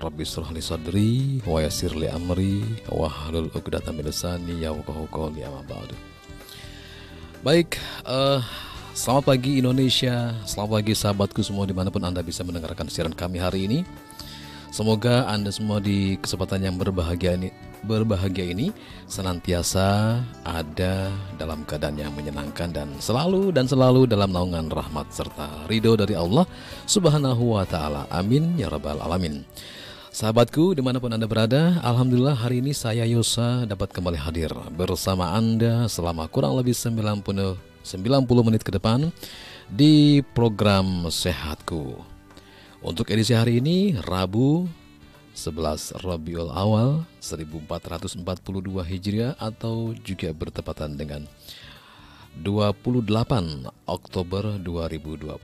Rabbi surah li sadri Wa yasir li amri Wa halul uqdata milisani Ya wukahu li amma ba'du Baik uh, Selamat pagi Indonesia Selamat pagi sahabatku semua Di mana pun anda bisa mendengarkan siaran kami hari ini Semoga Anda semua di kesempatan yang berbahagia ini, berbahagia ini senantiasa ada dalam keadaan yang menyenangkan dan selalu dan selalu dalam naungan rahmat serta ridho dari Allah Subhanahu wa Ta'ala. Amin ya Rabbal 'Alamin. Sahabatku, di mana pun Anda berada, Alhamdulillah hari ini saya Yosa dapat kembali hadir bersama Anda selama kurang lebih 90, 90 menit ke depan di program Sehatku. Untuk edisi hari ini, Rabu 11 Rabiul Awal 1442 Hijriah atau juga bertepatan dengan 28 Oktober 2020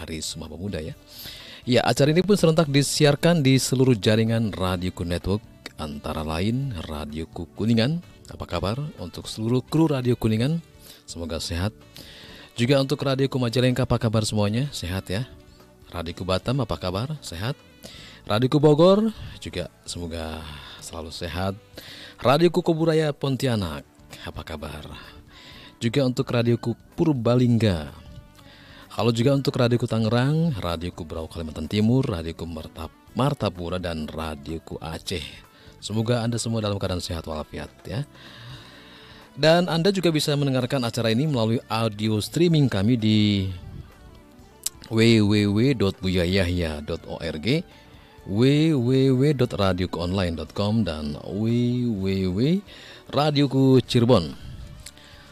Hari Sumpah Pemuda ya. Ya, acara ini pun serentak disiarkan di seluruh jaringan Radioku Network antara lain Radioku Kuningan. Apa kabar untuk seluruh kru Radio Kuningan? Semoga sehat. Juga untuk Radioku Majalengka apa kabar semuanya? Sehat ya. Radiku Batam apa kabar? Sehat? Radiku Bogor juga semoga selalu sehat. Radiku Kuburaya Pontianak apa kabar? Juga untuk Radioku Purbalingga. Halo juga untuk Radioku Tangerang, Radioku Berau Kalimantan Timur, Radioku Martap, Martapura dan Radioku Aceh. Semoga Anda semua dalam keadaan sehat walafiat ya. Dan Anda juga bisa mendengarkan acara ini melalui audio streaming kami di www.buyayahya.org www.radiokuonline.com dan www.radioku Cirebon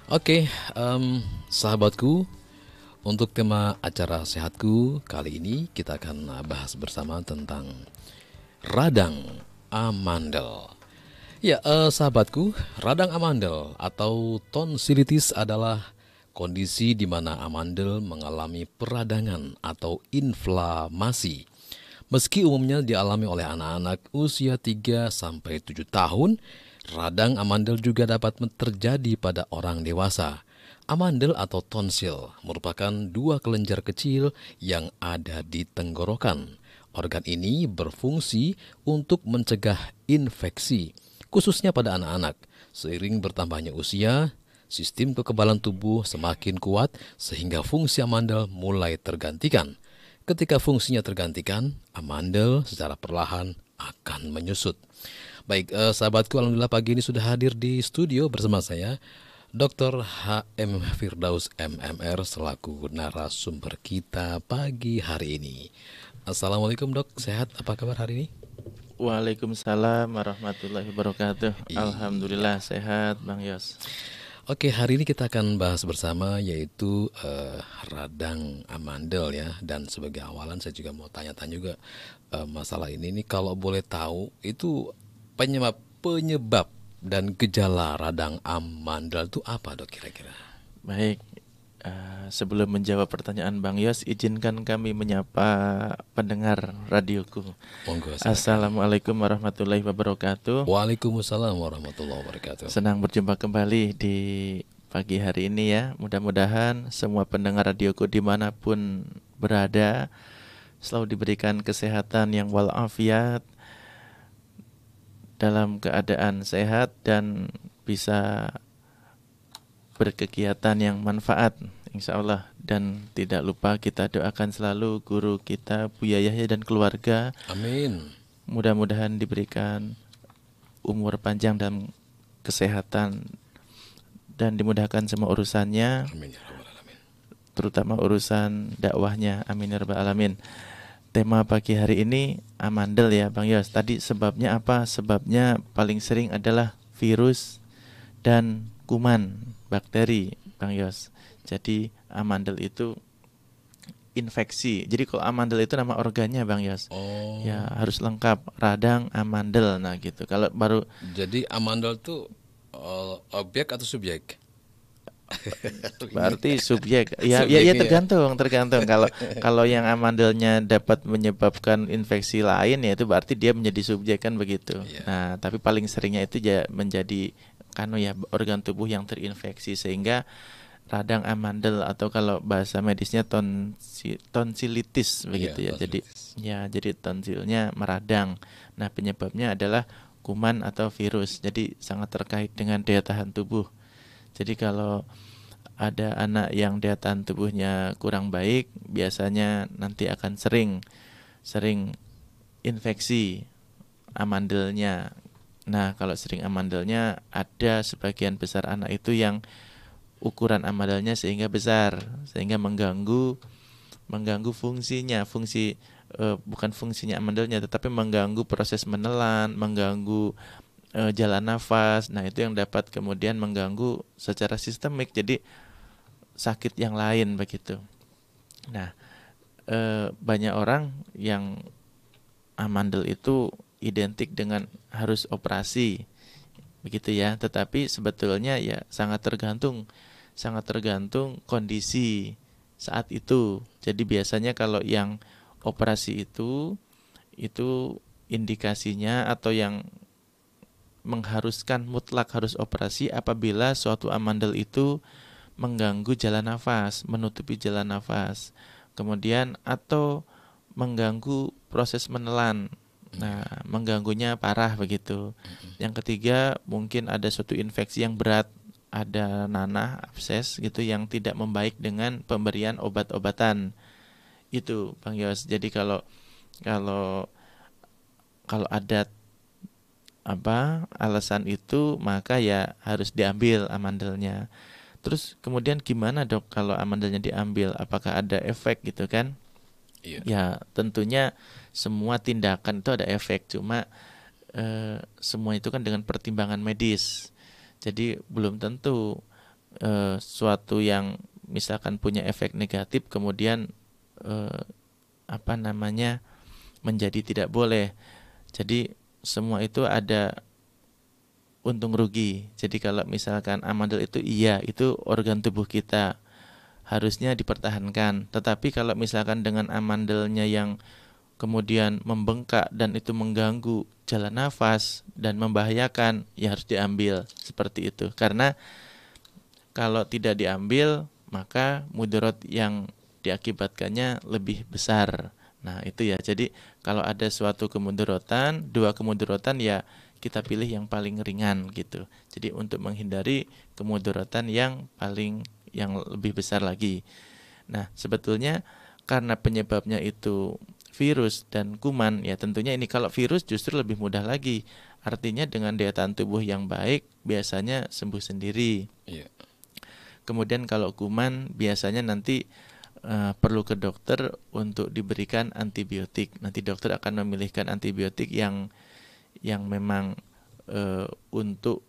Oke, um, sahabatku Untuk tema acara sehatku kali ini kita akan bahas bersama tentang radang amandel Ya, uh, sahabatku, radang amandel atau tonsilitis adalah kondisi di mana amandel mengalami peradangan atau inflamasi. Meski umumnya dialami oleh anak-anak usia 3 sampai 7 tahun, radang amandel juga dapat terjadi pada orang dewasa. Amandel atau tonsil merupakan dua kelenjar kecil yang ada di tenggorokan. Organ ini berfungsi untuk mencegah infeksi, khususnya pada anak-anak. Seiring bertambahnya usia, sistem kekebalan tubuh semakin kuat sehingga fungsi amandel mulai tergantikan. Ketika fungsinya tergantikan, amandel secara perlahan akan menyusut. Baik, eh, sahabatku, alhamdulillah pagi ini sudah hadir di studio bersama saya, Dr. HM Firdaus MMR selaku narasumber kita pagi hari ini. Assalamualaikum dok, sehat? Apa kabar hari ini? Waalaikumsalam warahmatullahi wabarakatuh. Iya. Alhamdulillah sehat, Bang Yos. Oke, hari ini kita akan bahas bersama yaitu uh, radang amandel ya. Dan sebagai awalan saya juga mau tanya-tanya juga uh, masalah ini. Ini kalau boleh tahu itu penyebab penyebab dan gejala radang amandel itu apa dok kira-kira? Baik, Uh, sebelum menjawab pertanyaan Bang Yos, izinkan kami menyapa pendengar radioku. Monggo. Assalamualaikum warahmatullahi wabarakatuh. Waalaikumsalam warahmatullahi wabarakatuh. Senang berjumpa kembali di pagi hari ini ya. Mudah-mudahan semua pendengar radioku di mana pun berada selalu diberikan kesehatan yang walafiat dalam keadaan sehat dan bisa berkegiatan yang manfaat insya Allah dan tidak lupa kita doakan selalu guru kita Buya Yahya dan keluarga. Amin. Mudah-mudahan diberikan umur panjang dan kesehatan dan dimudahkan semua urusannya. Amin ya Terutama urusan dakwahnya. Amin ya rabbal alamin. Tema pagi hari ini amandel ya Bang Yos. Tadi sebabnya apa? Sebabnya paling sering adalah virus dan kuman, bakteri Bang Yos. Jadi amandel itu infeksi. Jadi kalau amandel itu nama organnya Bang Yos. Oh. Ya harus lengkap radang amandel. Nah gitu. Kalau baru Jadi amandel itu uh, objek atau subjek? Berarti subjek. Ya, ya, ya tergantung, tergantung. Kalau kalau yang amandelnya dapat menyebabkan infeksi lain ya itu berarti dia menjadi subjek kan begitu. Yeah. Nah, tapi paling seringnya itu ya menjadi kanu ya organ tubuh yang terinfeksi sehingga radang amandel atau kalau bahasa medisnya tonsi, tonsilitis begitu yeah, ya. Jadi ya jadi tonsilnya meradang. Nah, penyebabnya adalah kuman atau virus. Jadi sangat terkait dengan daya tahan tubuh. Jadi kalau ada anak yang daya tahan tubuhnya kurang baik, biasanya nanti akan sering sering infeksi amandelnya. Nah, kalau sering amandelnya ada sebagian besar anak itu yang ukuran amandelnya sehingga besar, sehingga mengganggu mengganggu fungsinya, fungsi eh, bukan fungsinya amandelnya tetapi mengganggu proses menelan, mengganggu e, jalan nafas. Nah, itu yang dapat kemudian mengganggu secara sistemik jadi sakit yang lain begitu. Nah, e, banyak orang yang amandel itu identik dengan harus operasi begitu ya, tetapi sebetulnya ya sangat tergantung sangat tergantung kondisi saat itu. Jadi biasanya kalau yang operasi itu itu indikasinya atau yang mengharuskan mutlak harus operasi apabila suatu amandel itu mengganggu jalan nafas, menutupi jalan nafas. Kemudian atau mengganggu proses menelan. Nah, mengganggunya parah begitu. Yang ketiga, mungkin ada suatu infeksi yang berat, ada nanah, abses gitu yang tidak membaik dengan pemberian obat-obatan. Itu, Bang Yos. Jadi kalau kalau kalau ada apa alasan itu maka ya harus diambil amandelnya. Terus kemudian gimana dok kalau amandelnya diambil? Apakah ada efek gitu kan? Iya. Ya tentunya semua tindakan itu ada efek. Cuma eh, semua itu kan dengan pertimbangan medis. Jadi belum tentu eh, suatu yang misalkan punya efek negatif kemudian eh, apa namanya menjadi tidak boleh. Jadi semua itu ada untung rugi. Jadi kalau misalkan amandel itu iya, itu organ tubuh kita harusnya dipertahankan. Tetapi kalau misalkan dengan amandelnya yang kemudian membengkak dan itu mengganggu jalan nafas dan membahayakan, ya harus diambil seperti itu. Karena kalau tidak diambil, maka mudarat yang diakibatkannya lebih besar. Nah, itu ya. Jadi kalau ada suatu kemudaratan, dua kemudaratan ya kita pilih yang paling ringan gitu. Jadi untuk menghindari kemudaratan yang paling yang lebih besar lagi. Nah, sebetulnya karena penyebabnya itu virus dan kuman, ya tentunya ini kalau virus justru lebih mudah lagi. Artinya dengan daya tahan tubuh yang baik biasanya sembuh sendiri. Yeah. Kemudian kalau kuman biasanya nanti uh, perlu ke dokter untuk diberikan antibiotik. Nanti dokter akan memilihkan antibiotik yang yang memang uh, untuk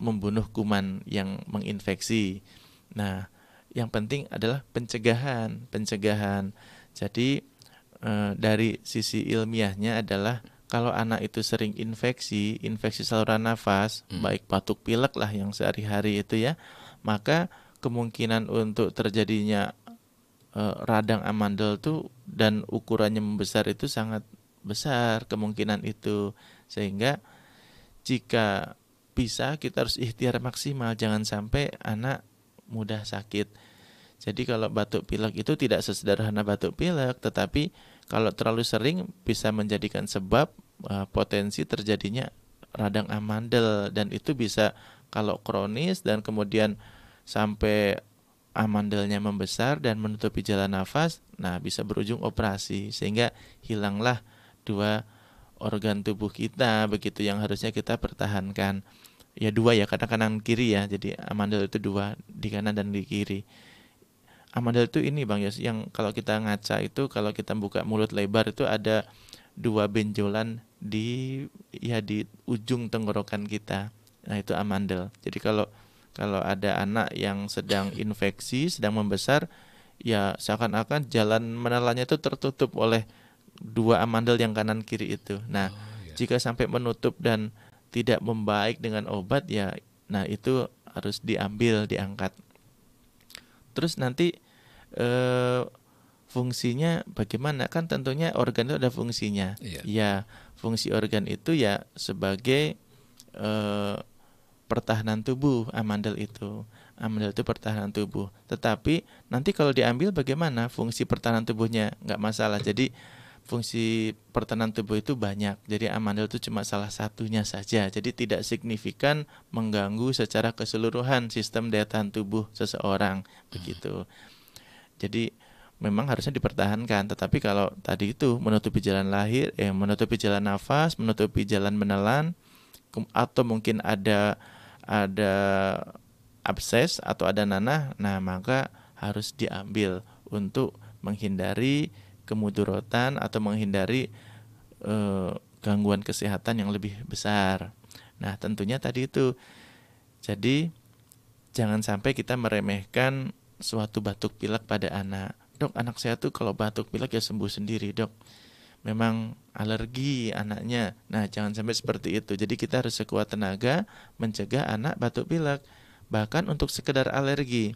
membunuh kuman yang menginfeksi. Nah, yang penting adalah pencegahan, pencegahan. Jadi uh, dari sisi ilmiahnya adalah kalau anak itu sering infeksi, infeksi saluran nafas, hmm. baik batuk pilek lah yang sehari-hari itu ya, maka kemungkinan untuk terjadinya uh, radang amandel tuh dan ukurannya membesar itu sangat besar kemungkinan itu. Sehingga jika bisa kita harus ikhtiar maksimal jangan sampai anak mudah sakit. Jadi kalau batuk pilek itu tidak sesederhana batuk pilek tetapi kalau terlalu sering bisa menjadikan sebab uh, potensi terjadinya radang amandel. Dan itu bisa kalau kronis dan kemudian sampai amandelnya membesar dan menutupi jalan nafas, nah bisa berujung operasi sehingga hilanglah dua organ tubuh kita begitu yang harusnya kita pertahankan. Ya dua ya, karena kanan kiri ya. Jadi amandel itu dua di kanan dan di kiri. Amandel itu ini Bang Yos yang kalau kita ngaca itu kalau kita buka mulut lebar itu ada dua benjolan di ya di ujung tenggorokan kita. Nah, itu amandel. Jadi kalau kalau ada anak yang sedang infeksi, sedang membesar, ya seakan-akan jalan menelannya itu tertutup oleh dua amandel yang kanan kiri itu. Nah, oh, iya. jika sampai menutup dan tidak membaik dengan obat, ya Nah, itu harus diambil, diangkat. Terus nanti eh, fungsinya bagaimana? Kan tentunya organ itu ada fungsinya. Iya. Ya, fungsi organ itu ya sebagai eh, pertahanan tubuh amandel itu. Amandel itu pertahanan tubuh. Tetapi nanti kalau diambil bagaimana? Fungsi pertahanan tubuhnya nggak masalah. Jadi fungsi pertahanan tubuh itu banyak. Jadi amandel itu cuma salah satunya saja. Jadi tidak signifikan mengganggu secara keseluruhan sistem daya tahan tubuh seseorang begitu. Jadi memang harusnya dipertahankan. Tetapi kalau tadi itu menutupi jalan lahir, eh menutupi jalan nafas, menutupi jalan menelan, atau mungkin ada ada abses atau ada nanah, nah maka harus diambil untuk menghindari kemudurotan atau menghindari eh, gangguan kesehatan yang lebih besar. Nah, tentunya tadi itu. Jadi jangan sampai kita meremehkan suatu batuk pilek pada anak. Dok, anak saya tuh kalau batuk pilek ya sembuh sendiri, Dok. Memang alergi anaknya. Nah, jangan sampai seperti itu. Jadi kita harus sekuat tenaga mencegah anak batuk pilek, bahkan untuk sekedar alergi.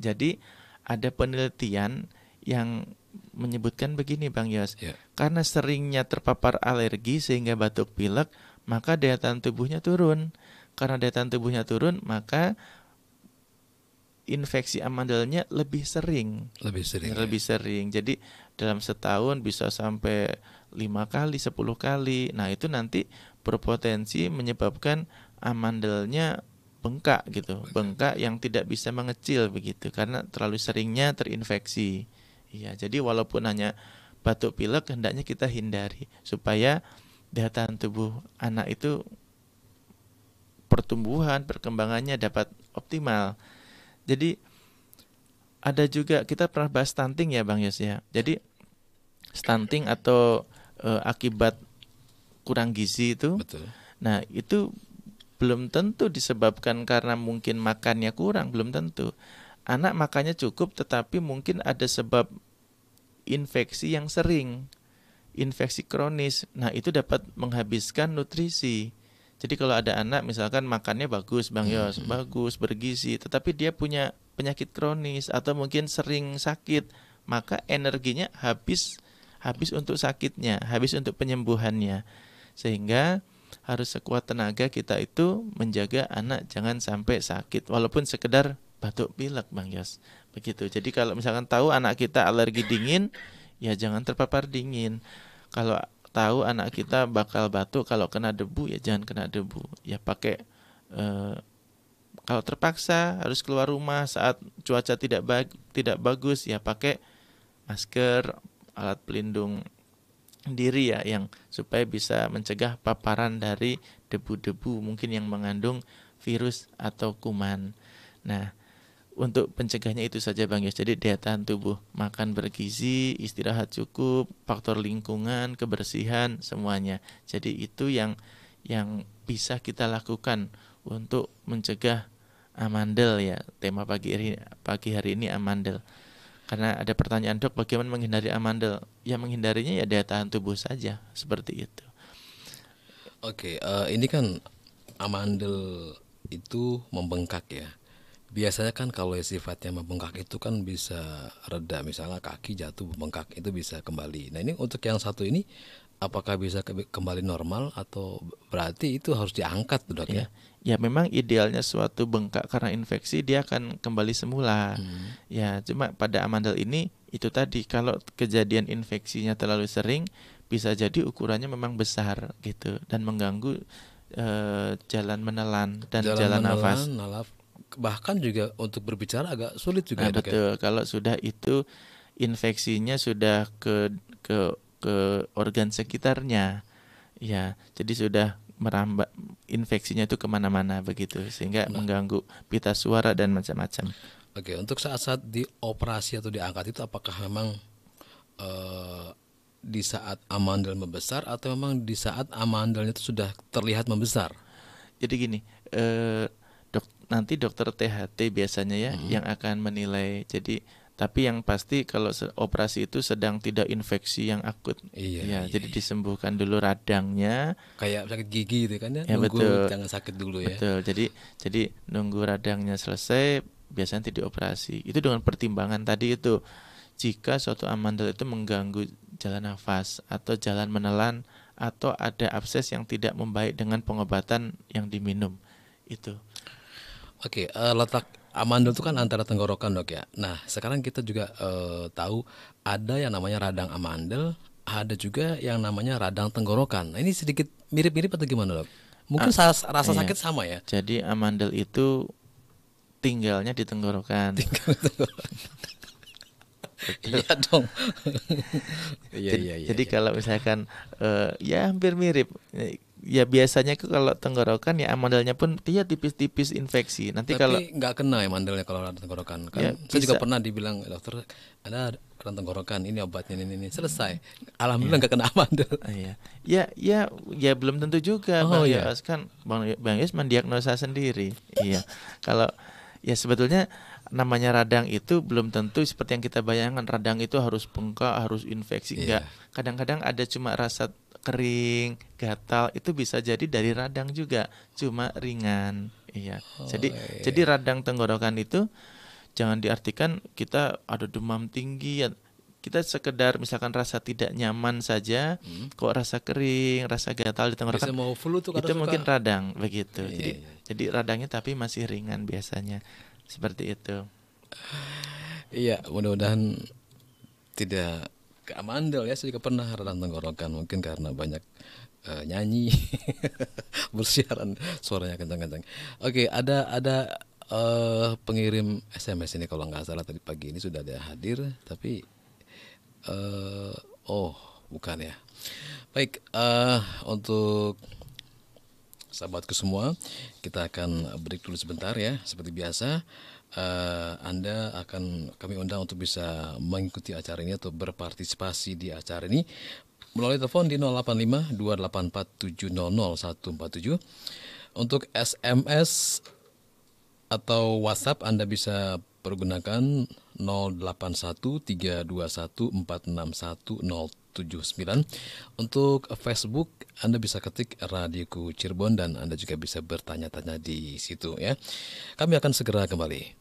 Jadi ada penelitian yang menyebutkan begini Bang Yos. Ya. Karena seringnya terpapar alergi sehingga batuk pilek, maka daya tahan tubuhnya turun. Karena daya tahan tubuhnya turun, maka infeksi amandelnya lebih sering. Lebih sering. ya? Lebih sering. Jadi dalam setahun bisa sampai lima kali, 10 kali. Nah itu nanti berpotensi menyebabkan amandelnya bengkak gitu, bengkak yang tidak bisa mengecil begitu karena terlalu seringnya terinfeksi. Iya, jadi walaupun hanya batuk pilek hendaknya kita hindari supaya daya tahan tubuh anak itu pertumbuhan perkembangannya dapat optimal. Jadi ada juga kita pernah bahas stunting ya Bang Yos ya. Jadi stunting atau e, akibat kurang gizi itu. Betul. Nah, itu belum tentu disebabkan karena mungkin makannya kurang, belum tentu. Anak makannya cukup tetapi mungkin ada sebab infeksi yang sering, infeksi kronis. Nah, itu dapat menghabiskan nutrisi. Jadi kalau ada anak misalkan makannya bagus, Bang Yos, bagus, bergizi, tetapi dia punya penyakit kronis atau mungkin sering sakit, maka energinya habis habis untuk sakitnya, habis untuk penyembuhannya. Sehingga harus sekuat tenaga kita itu menjaga anak jangan sampai sakit walaupun sekedar batuk pilek Bang Yos. Begitu. Jadi kalau misalkan tahu anak kita alergi dingin, ya jangan terpapar dingin. Kalau tahu anak kita bakal batuk kalau kena debu ya jangan kena debu. Ya pakai eh, kalau terpaksa harus keluar rumah saat cuaca tidak bag, tidak bagus ya pakai masker, alat pelindung diri ya yang supaya bisa mencegah paparan dari debu-debu mungkin yang mengandung virus atau kuman. Nah, untuk pencegahnya itu saja Bang Yos. Jadi daya tahan tubuh, makan bergizi, istirahat cukup, faktor lingkungan, kebersihan semuanya. Jadi itu yang yang bisa kita lakukan untuk mencegah amandel ya. Tema pagi hari pagi hari ini amandel. Karena ada pertanyaan dok, bagaimana menghindari amandel? Ya menghindarinya ya daya tahan tubuh saja, seperti itu. Oke, eh, ini kan amandel itu membengkak ya. Biasanya kan kalau sifatnya membengkak itu kan bisa reda, misalnya kaki jatuh membengkak itu bisa kembali. Nah ini untuk yang satu ini, apakah bisa ke- kembali normal atau berarti itu harus diangkat dok ya? Ya, ya memang idealnya suatu bengkak karena infeksi dia akan kembali semula. Ya, cuma pada amandel ini itu tadi kalau kejadian infeksinya terlalu sering bisa jadi ukurannya memang besar gitu dan mengganggu eh, jalan menelan dan jalan, nafas. menelan, nalaf, bahkan juga untuk berbicara agak sulit juga Nah, ya, ya? betul. Kalau sudah itu infeksinya sudah ke ke ke organ sekitarnya, ya, jadi sudah merambat infeksinya itu ke mana-mana begitu, sehingga mengganggu pita suara dan macam-macam. Oke, untuk saat-saat dioperasi atau diangkat itu apakah memang eh, di saat amandel membesar atau memang di saat amandelnya itu sudah terlihat membesar? Jadi gini, eh, nanti dokter THT biasanya ya yang akan menilai. Jadi Tapi yang pasti kalau operasi itu sedang tidak infeksi yang akut. Iya, Ya, iya, jadi iya. disembuhkan dulu radangnya. Kayak sakit gigi gitu kan ya, Ya, nunggu betul. jangan sakit dulu ya. Betul. Jadi jadi nunggu radangnya selesai biasanya nanti dioperasi. Itu dengan pertimbangan tadi itu. Jika suatu amandel itu mengganggu jalan nafas atau jalan menelan atau ada abses yang tidak membaik dengan pengobatan yang diminum. Itu. Oke, eh, letak amandel itu kan antara tenggorokan dok ya. Nah sekarang kita juga eh, tahu ada yang namanya radang amandel, ada juga yang namanya radang tenggorokan. Nah, ini sedikit mirip-mirip atau gimana dok? Mungkin sa- rasa iya. sakit sama ya. Jadi amandel itu tinggalnya di tenggorokan. iya dong. Iya jadi, iya iya. jadi iya. kalau misalkan eh, ya hampir mirip. Eh, Ya biasanya ke kalau tenggorokan ya amandelnya pun dia tipis-tipis infeksi. Nanti Tapi kalau nggak kena ya mandelnya kalau radang tenggorokan. Kan Ya, saya juga bisa. pernah dibilang dokter, ada radang tenggorokan, ini obatnya ini ini selesai. Alhamdulillah nggak kena amandel. Iya. Ya, ya, ya belum tentu juga Oh, Bang iya. Yos kan Bang Bang Yos mendiagnosa sendiri. iya. Kalau ya sebetulnya namanya radang itu belum tentu seperti yang kita bayangkan radang itu harus bengkak, harus infeksi Iya. enggak. Kadang-kadang ada cuma rasa kering, gatal itu bisa jadi dari radang juga, cuma ringan. Iya. jadi iya. jadi radang tenggorokan itu jangan diartikan kita ada demam tinggi ya kita sekedar misalkan rasa tidak nyaman saja kok rasa kering rasa gatal di Hmm. Tenggorokan mau flu tuh itu suka- mungkin radang begitu Iya, jadi iya. jadi radangnya tapi masih ringan biasanya seperti itu Iya, mudah-mudahan tidak ke amandel ya. Saya juga pernah radang tenggorokan mungkin karena banyak eh, nyanyi bersiaran suaranya kencang-kencang. Oke, ada ada eh, pengirim SMS ini kalau nggak salah tadi pagi ini sudah ada hadir, tapi eh, oh bukan ya. Baik, eh, untuk sahabatku semua, kita akan break dulu sebentar ya, seperti biasa. Eh, anda akan kami undang untuk bisa mengikuti acara ini atau berpartisipasi di acara ini melalui telepon di 085 284 700 147. Untuk SMS atau WhatsApp Anda bisa pergunakan 081321461079. Untuk Facebook Anda bisa ketik Radioku Cirebon dan Anda juga bisa bertanya-tanya di situ ya. Kami akan segera kembali.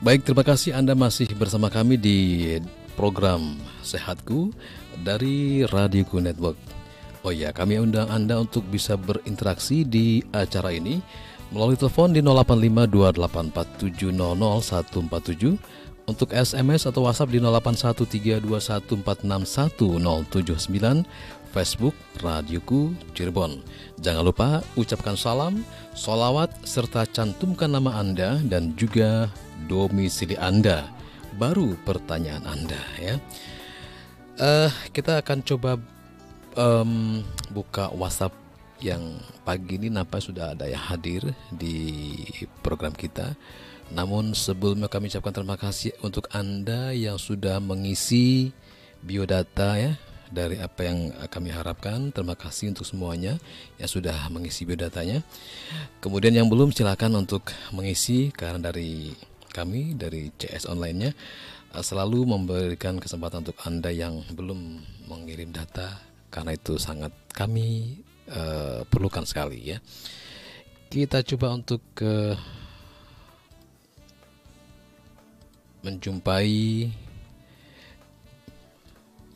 Baik, terima kasih Anda masih bersama kami di program Sehatku dari Radioku Network. Oh ya, kami undang Anda untuk bisa berinteraksi di acara ini melalui telepon di 085284700147 untuk SMS atau WhatsApp di 081321461079 Facebook Radioku Cirebon. Jangan lupa ucapkan salam, solawat, serta cantumkan nama Anda dan juga domisili Anda. Baru pertanyaan Anda ya. Eh, kita akan coba em, buka WhatsApp yang pagi ini nampak sudah ada yang hadir di program kita. Namun sebelumnya kami ucapkan terima kasih untuk Anda yang sudah mengisi biodata ya dari apa yang kami harapkan. Terima kasih untuk semuanya yang sudah mengisi biodatanya. Kemudian yang belum silakan untuk mengisi karena dari kami dari CS online-nya eh, selalu memberikan kesempatan untuk Anda yang belum mengirim data karena itu sangat kami eh, perlukan sekali ya. Kita coba untuk ke menjumpai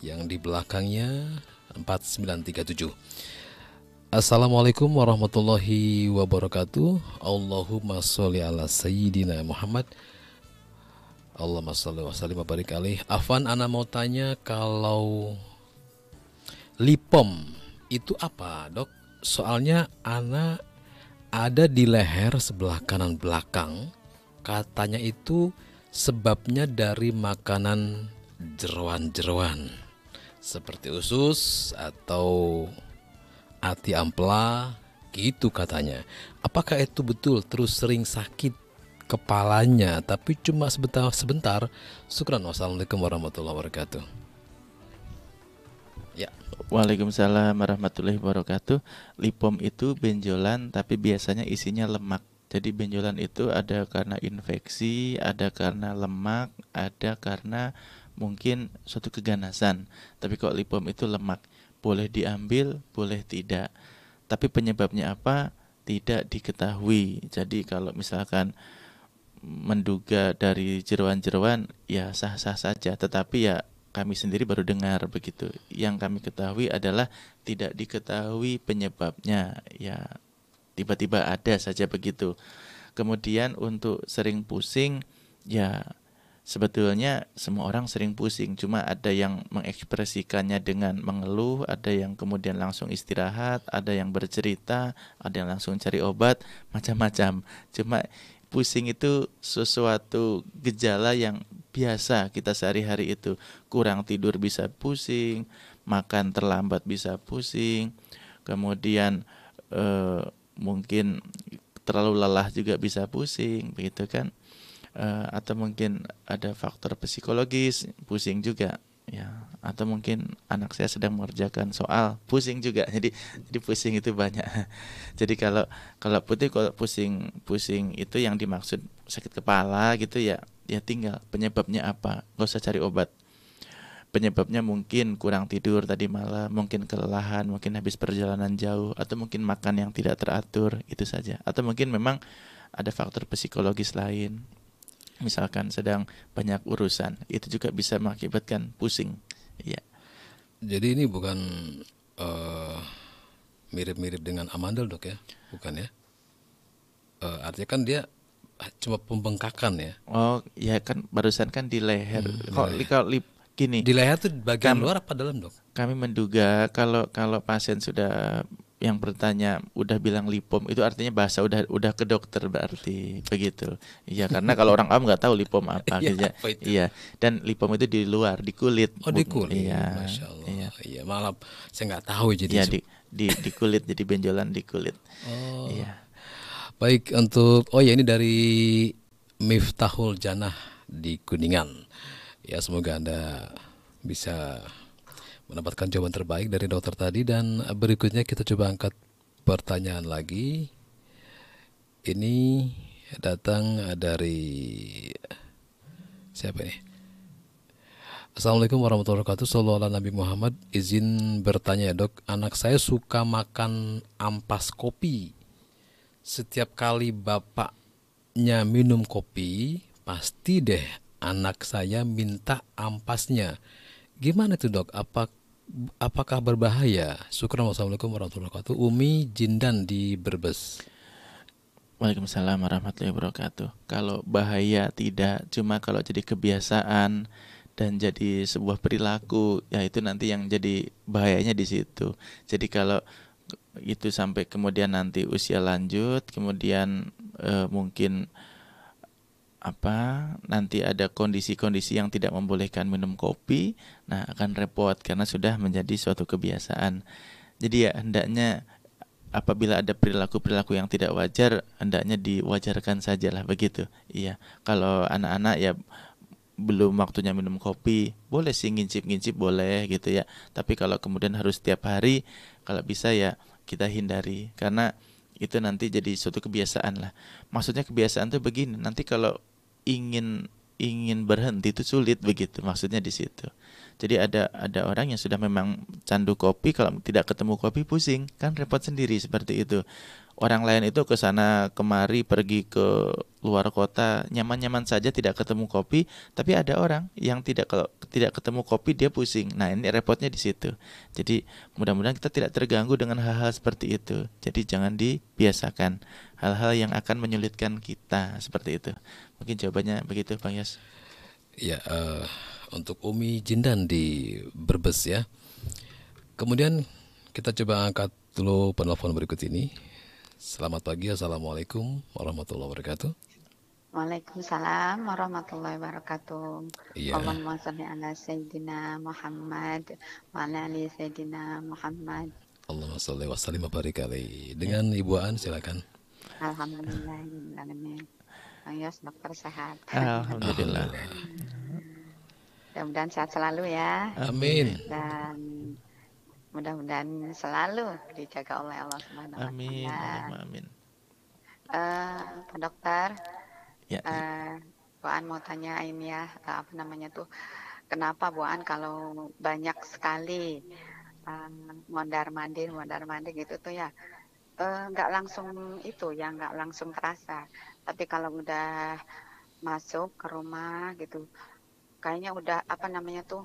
yang di belakangnya 4937. Assalamualaikum warahmatullahi wabarakatuh. Allahumma sholli ala sayyidina Muhammad. Allahumma sholli wa sallim wa barik alaih. Afan ana mau tanya kalau lipom itu apa, Dok? Soalnya ana ada di leher sebelah kanan belakang. Katanya itu sebabnya dari makanan jeroan-jeroan seperti usus atau ati ampela gitu katanya. Apakah itu betul terus sering sakit kepalanya tapi cuma sebentar sebentar. Syukran wassalamualaikum warahmatullahi wabarakatuh. Ya. Waalaikumsalam warahmatullahi wabarakatuh. Lipom itu benjolan tapi biasanya isinya lemak. Jadi benjolan itu ada karena infeksi, ada karena lemak, ada karena mungkin suatu keganasan. Tapi kalau lipom itu lemak, boleh diambil, boleh tidak. Tapi penyebabnya apa? Tidak diketahui. Jadi kalau misalkan menduga dari jeruan-jeruan ya sah-sah saja, tetapi ya kami sendiri baru dengar begitu. Yang kami ketahui adalah tidak diketahui penyebabnya. Ya tiba-tiba ada saja begitu. Kemudian untuk sering pusing ya sebetulnya semua orang sering pusing, cuma ada yang mengekspresikannya dengan mengeluh, ada yang kemudian langsung istirahat, ada yang bercerita, ada yang langsung cari obat, macam-macam. Cuma pusing itu sesuatu gejala yang biasa kita sehari-hari itu. Kurang tidur bisa pusing, makan terlambat bisa pusing, kemudian eh, mungkin terlalu lelah juga bisa pusing, begitu kan? Eh, atau mungkin ada faktor psikologis pusing juga ya. Atau mungkin anak saya sedang mengerjakan soal pusing juga. Jadi jadi pusing itu banyak. Jadi kalau kalau putih kalau pusing pusing itu yang dimaksud sakit kepala gitu ya ya tinggal penyebabnya apa. Nggak usah cari obat penyebabnya mungkin kurang tidur tadi malam mungkin kelelahan mungkin habis perjalanan jauh atau mungkin makan yang tidak teratur itu saja. Atau mungkin memang ada faktor psikologis lain misalkan sedang banyak urusan itu juga bisa mengakibatkan pusing. Ya jadi ini bukan uh, mirip-mirip dengan amandel dok ya? Bukan ya? Uh, artinya kan dia cuma pembengkakan ya? Oh ya kan barusan kan di leher. Hmm, kok li, kalau gini di leher tuh bagian luar apa dalam dok? kami menduga kalau kalau pasien sudah yang bertanya udah bilang lipom itu artinya bahasa udah udah ke dokter berarti begitu. Iya karena kalau orang awam nggak tahu lipom apa iya, gitu ya. iya dan lipom itu di luar di kulit. Oh di kulit? Iya Masya Allah. iya. Iya malah saya nggak tahu jadi iya di, di di kulit jadi benjolan di kulit. Oh. Iya. Baik untuk oh ya ini dari Miftahul Janah di Kuningan ya semoga anda bisa mendapatkan jawaban terbaik dari dokter tadi dan berikutnya kita coba angkat pertanyaan lagi. Ini datang dari siapa ini? Assalamualaikum warahmatullahi wabarakatuh. Sallallahu Nabi Muhammad. Izin bertanya ya dok, anak saya suka makan ampas kopi. Setiap kali bapaknya minum kopi, pasti deh anak saya minta ampasnya. Gimana itu dok? Apa apakah berbahaya? Syukran wassalamualaikum warahmatullahi wabarakatuh. Umi Jindan di Brebes. Waalaikumsalam warahmatullahi wabarakatuh. Kalau bahaya tidak, cuma kalau jadi kebiasaan dan jadi sebuah perilaku, ya itu nanti yang jadi bahayanya di situ. Jadi kalau itu sampai kemudian nanti usia lanjut, kemudian eh, mungkin apa nanti ada kondisi-kondisi yang tidak membolehkan minum kopi, nah akan repot karena sudah menjadi suatu kebiasaan. Jadi ya hendaknya apabila ada perilaku-perilaku yang tidak wajar, hendaknya diwajarkan sajalah begitu. Iya, kalau anak-anak ya belum waktunya minum kopi, boleh sih ngincip-ngincip boleh gitu ya. Tapi kalau kemudian harus setiap hari, kalau bisa ya kita hindari karena itu nanti jadi suatu kebiasaan lah. Maksudnya kebiasaan tuh begini, nanti kalau ingin ingin berhenti itu sulit begitu maksudnya di situ. Jadi ada ada orang yang sudah memang candu kopi kalau tidak ketemu kopi pusing kan repot sendiri seperti itu. Orang lain itu ke sana kemari pergi ke luar kota nyaman-nyaman saja tidak ketemu kopi, tapi ada orang yang tidak kalau tidak ketemu kopi dia pusing. Nah, ini repotnya di situ. Jadi mudah-mudahan kita tidak terganggu dengan hal-hal seperti itu. Jadi jangan dibiasakan hal-hal yang akan menyulitkan kita seperti itu. Mungkin jawabannya begitu, Bang Yas. Ya, uh, untuk Umi Jindan di Brebes ya. Kemudian kita coba angkat dulu penelpon berikut ini. Selamat pagi, Assalamualaikum warahmatullahi wabarakatuh. Waalaikumsalam warahmatullahi wabarakatuh. Iya. Allahumma salli ala Sayyidina Muhammad wa ala ali Sayyidina Muhammad. Allahumma salli wa sallim Dengan Ibu An silakan. Alhamdulillah. Bang Yos, dokter sehat. Alhamdulillah. Mudah-mudahan sehat selalu ya. Amin. Dan mudah-mudahan selalu dijaga oleh Allah Subhanahu wa Amin. Amin. Uh, Pak Dokter, ya. Uh, Bu An mau tanya ini ya, uh, apa namanya tuh, kenapa Bu An kalau banyak sekali uh, mondar mandir mondar mandir gitu tuh ya, nggak uh, langsung itu ya, nggak langsung terasa. Tapi kalau udah masuk ke rumah gitu, kayaknya udah apa namanya tuh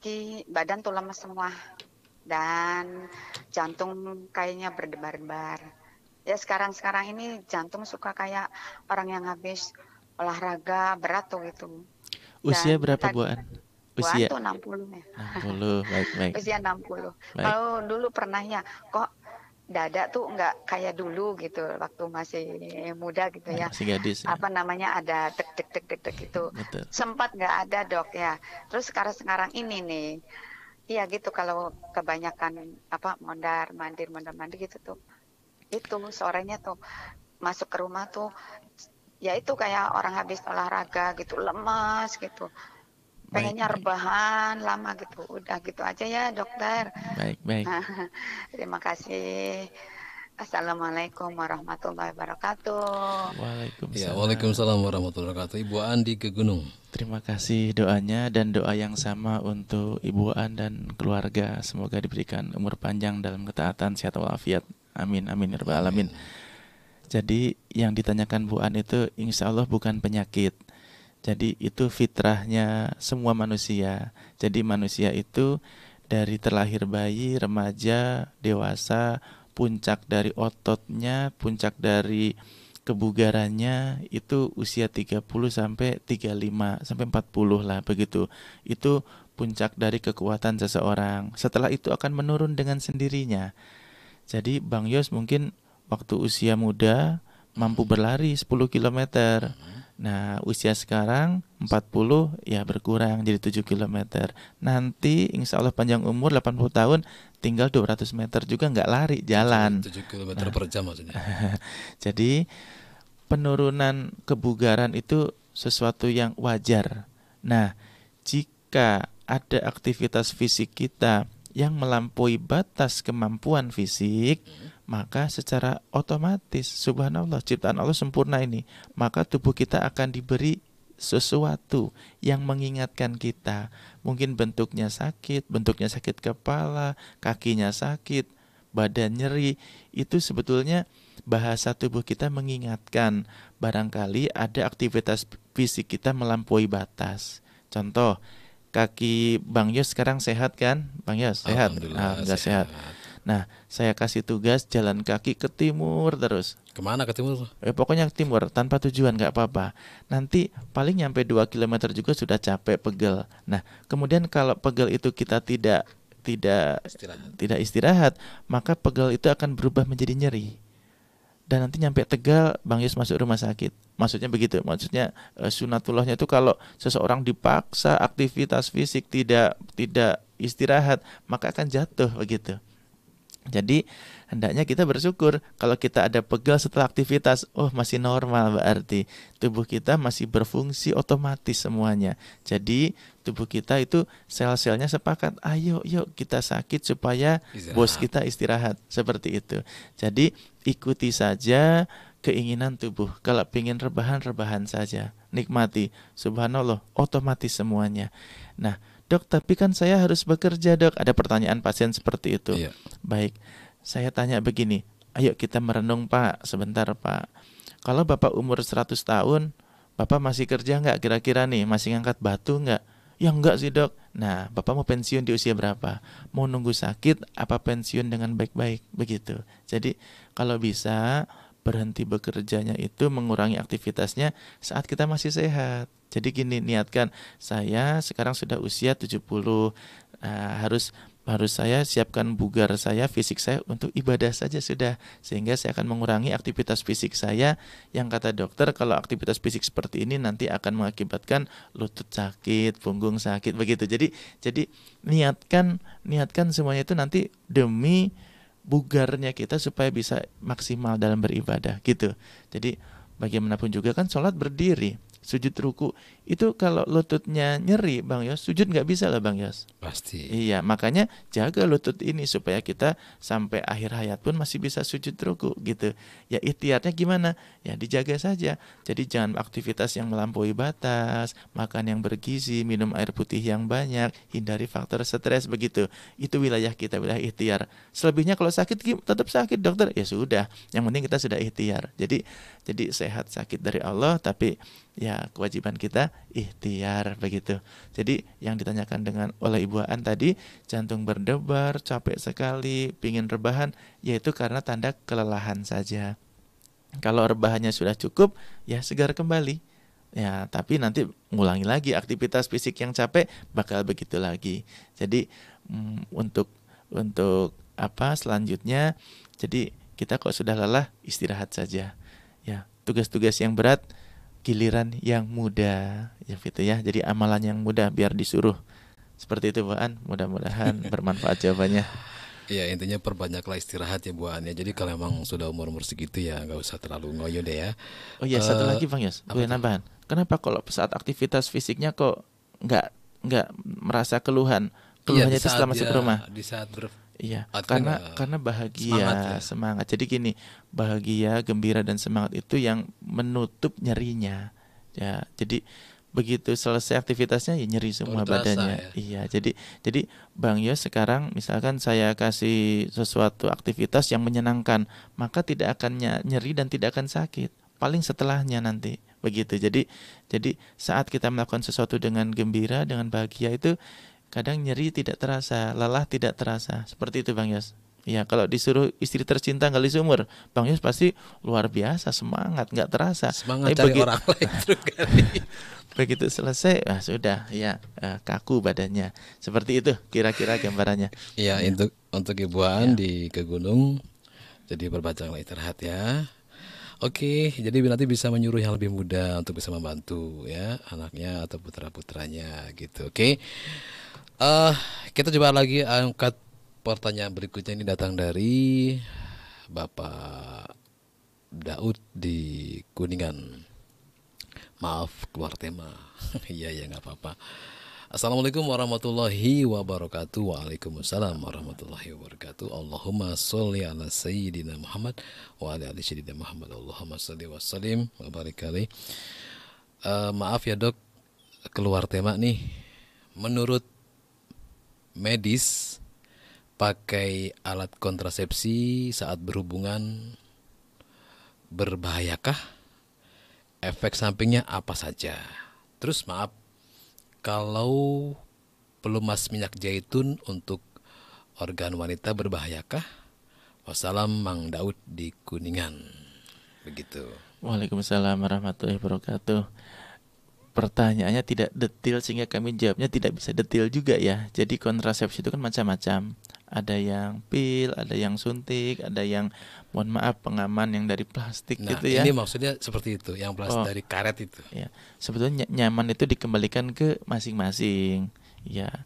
kaki badan tuh lemas semua dan jantung kayaknya berdebar-debar ya sekarang-sekarang ini jantung suka kayak orang yang habis olahraga berat tuh gitu usia dan berapa Bu An? Usia tuh 60 ya. 60, baik baik. Usia 60. Kalau dulu pernah ya, kok dada tuh nggak kayak dulu gitu waktu masih muda gitu ya. Masih gadis. Ya. Apa namanya ada tek tek tek tek tek gitu. Betul. Sempat nggak ada dok ya. Terus sekarang sekarang ini nih, iya gitu kalau kebanyakan apa mondar mandir mondar mandir gitu tuh, itu sorenya tuh masuk ke rumah tuh, ya itu kayak orang habis olahraga gitu lemas gitu pengennya baik, rebahan lama gitu udah gitu aja ya dokter baik baik terima kasih Assalamualaikum warahmatullahi wabarakatuh. Waalaikumsalam. Ya, Waalaikumsalam warahmatullahi wabarakatuh. Ibu Andi ke Gunung. Terima kasih doanya dan doa yang sama untuk Ibu An dan keluarga. Semoga diberikan umur panjang dalam ketaatan, sehat walafiat. Amin, amin, ya alamin. Jadi yang ditanyakan Bu An itu insya Allah bukan penyakit, jadi itu fitrahnya semua manusia. Jadi manusia itu dari terlahir bayi, remaja, dewasa, puncak dari ototnya, puncak dari kebugarannya itu usia 30 sampai 35 sampai 40 lah begitu. Itu puncak dari kekuatan seseorang. Setelah itu akan menurun dengan sendirinya. Jadi Bang Yos mungkin waktu usia muda mampu berlari 10 kilometer Nah, usia sekarang 40 ya berkurang jadi 7 km. Nanti insya Allah panjang umur 80 tahun tinggal 200 meter juga nggak lari jalan. 7 km nah, per jam maksudnya. jadi penurunan kebugaran itu sesuatu yang wajar. Nah, jika ada aktivitas fisik kita yang melampaui batas kemampuan fisik, hmm maka secara otomatis subhanallah ciptaan Allah sempurna ini maka tubuh kita akan diberi sesuatu yang mengingatkan kita. Mungkin bentuknya sakit bentuknya sakit kepala kakinya sakit badan nyeri. Itu sebetulnya bahasa tubuh kita mengingatkan. Barangkali ada aktivitas fisik kita melampaui batas. Contoh kaki Bang Yos sekarang sehat kan? Bang Yos sehat? Alhamdulillah, Alhamdulillah sehat. sehat Nah, saya kasih tugas jalan kaki ke timur terus. Ke mana ke timur? Eh, pokoknya ke timur, tanpa tujuan nggak apa-apa. Nanti paling nyampe 2 km juga sudah capek pegel. Nah, kemudian kalau pegel itu kita tidak tidak istirahat. tidak istirahat, maka pegel itu akan berubah menjadi nyeri. Dan nanti nyampe Tegal, Bang Yus masuk rumah sakit. Maksudnya begitu. Maksudnya e, sunatullahnya itu kalau seseorang dipaksa aktivitas fisik tidak tidak istirahat, maka akan jatuh begitu. Jadi hendaknya kita bersyukur kalau kita ada pegal setelah aktivitas, oh masih normal berarti tubuh kita masih berfungsi otomatis semuanya. Jadi tubuh kita itu sel-selnya sepakat, ayo yuk kita sakit supaya istirahat. bos kita istirahat seperti itu. Jadi ikuti saja keinginan tubuh. Kalau ingin rebahan rebahan saja, nikmati. Subhanallah, otomatis semuanya. Nah, Dok, tapi kan saya harus bekerja, Dok. Ada pertanyaan pasien seperti itu. Iya. Baik. Saya tanya begini. Ayo kita merenung, Pak. Sebentar, Pak. Kalau Bapak umur 100 tahun, Bapak masih kerja nggak kira-kira nih? Masih ngangkat batu nggak? Ya enggak sih dok. Nah, Bapak mau pensiun di usia berapa? Mau nunggu sakit apa pensiun dengan baik-baik? Begitu. Jadi kalau bisa berhenti bekerjanya itu mengurangi aktivitasnya saat kita masih sehat. Jadi gini niatkan saya sekarang sudah usia 70 uh, harus harus saya siapkan bugar saya, fisik saya untuk ibadah saja sudah sehingga saya akan mengurangi aktivitas fisik saya yang kata dokter kalau aktivitas fisik seperti ini nanti akan mengakibatkan lutut sakit, punggung sakit begitu. Jadi jadi niatkan niatkan semuanya itu nanti demi bugarnya kita supaya bisa maksimal dalam beribadah gitu. Jadi bagaimanapun juga kan sholat berdiri sujud ruku itu kalau lututnya nyeri bang Yos sujud nggak bisa lah bang Yos. Pasti. Iya makanya jaga lutut ini supaya kita sampai akhir hayat pun masih bisa sujud ruku gitu. Ya ikhtiarnya gimana? Ya dijaga saja. Jadi jangan aktivitas yang melampaui batas makan yang bergizi minum air putih yang banyak hindari faktor stres begitu. Itu wilayah kita wilayah ikhtiar. Selebihnya kalau sakit tetap sakit dokter. Ya sudah. Yang penting kita sudah ikhtiar. Jadi jadi sehat sakit dari Allah tapi ya kewajiban kita ikhtiar begitu. Jadi yang ditanyakan dengan oleh Ibu An tadi jantung berdebar, capek sekali, pingin rebahan, yaitu karena tanda kelelahan saja. Kalau rebahannya sudah cukup, ya segar kembali. Ya, tapi nanti ngulangi lagi aktivitas fisik yang capek bakal begitu lagi. Jadi mm, untuk untuk apa selanjutnya? Jadi kita kok sudah lelah istirahat saja. Ya, tugas-tugas yang berat giliran yang mudah ya gitu ya jadi amalan yang mudah biar disuruh seperti itu Bu An mudah-mudahan bermanfaat jawabannya Iya intinya perbanyaklah istirahat ya Bu An ya. Jadi kalau memang sudah umur umur segitu ya nggak usah terlalu ngoyo deh ya. Oh iya uh, satu eh, lagi Bang Yos, boleh nambahan. Kenapa kalau saat aktivitas fisiknya kok nggak nggak merasa keluhan? Iya, Keluhannya iya, itu setelah masuk rumah. Di saat ber, Iya, karena uh, karena bahagia, semangat, ya? semangat. Jadi gini, bahagia, gembira dan semangat itu yang menutup nyerinya. Ya, jadi begitu selesai aktivitasnya ya nyeri semua terasa, badannya. Ya? Iya, jadi jadi Bang Yos sekarang misalkan saya kasih sesuatu aktivitas yang menyenangkan, maka tidak akan nyeri dan tidak akan sakit. Paling setelahnya nanti begitu. Jadi jadi saat kita melakukan sesuatu dengan gembira, dengan bahagia itu kadang nyeri tidak terasa, lelah tidak terasa. Seperti itu Bang Yos. Ya kalau disuruh istri tercinta kali seumur, Bang Yos pasti luar biasa semangat, nggak terasa. Semangat Tapi cari begitu, orang lain begitu selesai, ah sudah ya uh, kaku badannya. Seperti itu kira-kira gambarannya. Iya ya. untuk untuk ibuan ya. di ke gunung, jadi berbaca istirahat ya. Oke, jadi nanti bisa menyuruh yang lebih muda untuk bisa membantu ya anaknya atau putra putranya gitu. Oke. Uh, kita coba lagi angkat pertanyaan berikutnya ini datang dari Bapak Daud di Kuningan. Maaf keluar tema. Iya ya nggak apa-apa. Assalamualaikum warahmatullahi wabarakatuh. Waalaikumsalam warahmatullahi wabarakatuh. Allahumma sholli ala sayyidina Muhammad wa ala ali sayyidina Muhammad. Allahumma sholli wa sallim wa barik uh, maaf ya dok, keluar tema nih. Menurut medis pakai alat kontrasepsi saat berhubungan berbahayakah? Efek sampingnya apa saja? Terus maaf, kalau pelumas minyak zaitun untuk organ wanita berbahayakah? Wassalam Mang Daud di Kuningan. Begitu. Waalaikumsalam warahmatullahi wabarakatuh pertanyaannya tidak detail sehingga kami jawabnya tidak bisa detail juga ya. Jadi kontrasepsi itu kan macam-macam. Ada yang pil, ada yang suntik, ada yang mohon maaf pengaman yang dari plastik nah, gitu ya. Ini maksudnya seperti itu, yang plastik oh, dari karet itu. Ya. Sebetulnya nyaman itu dikembalikan ke masing-masing. Ya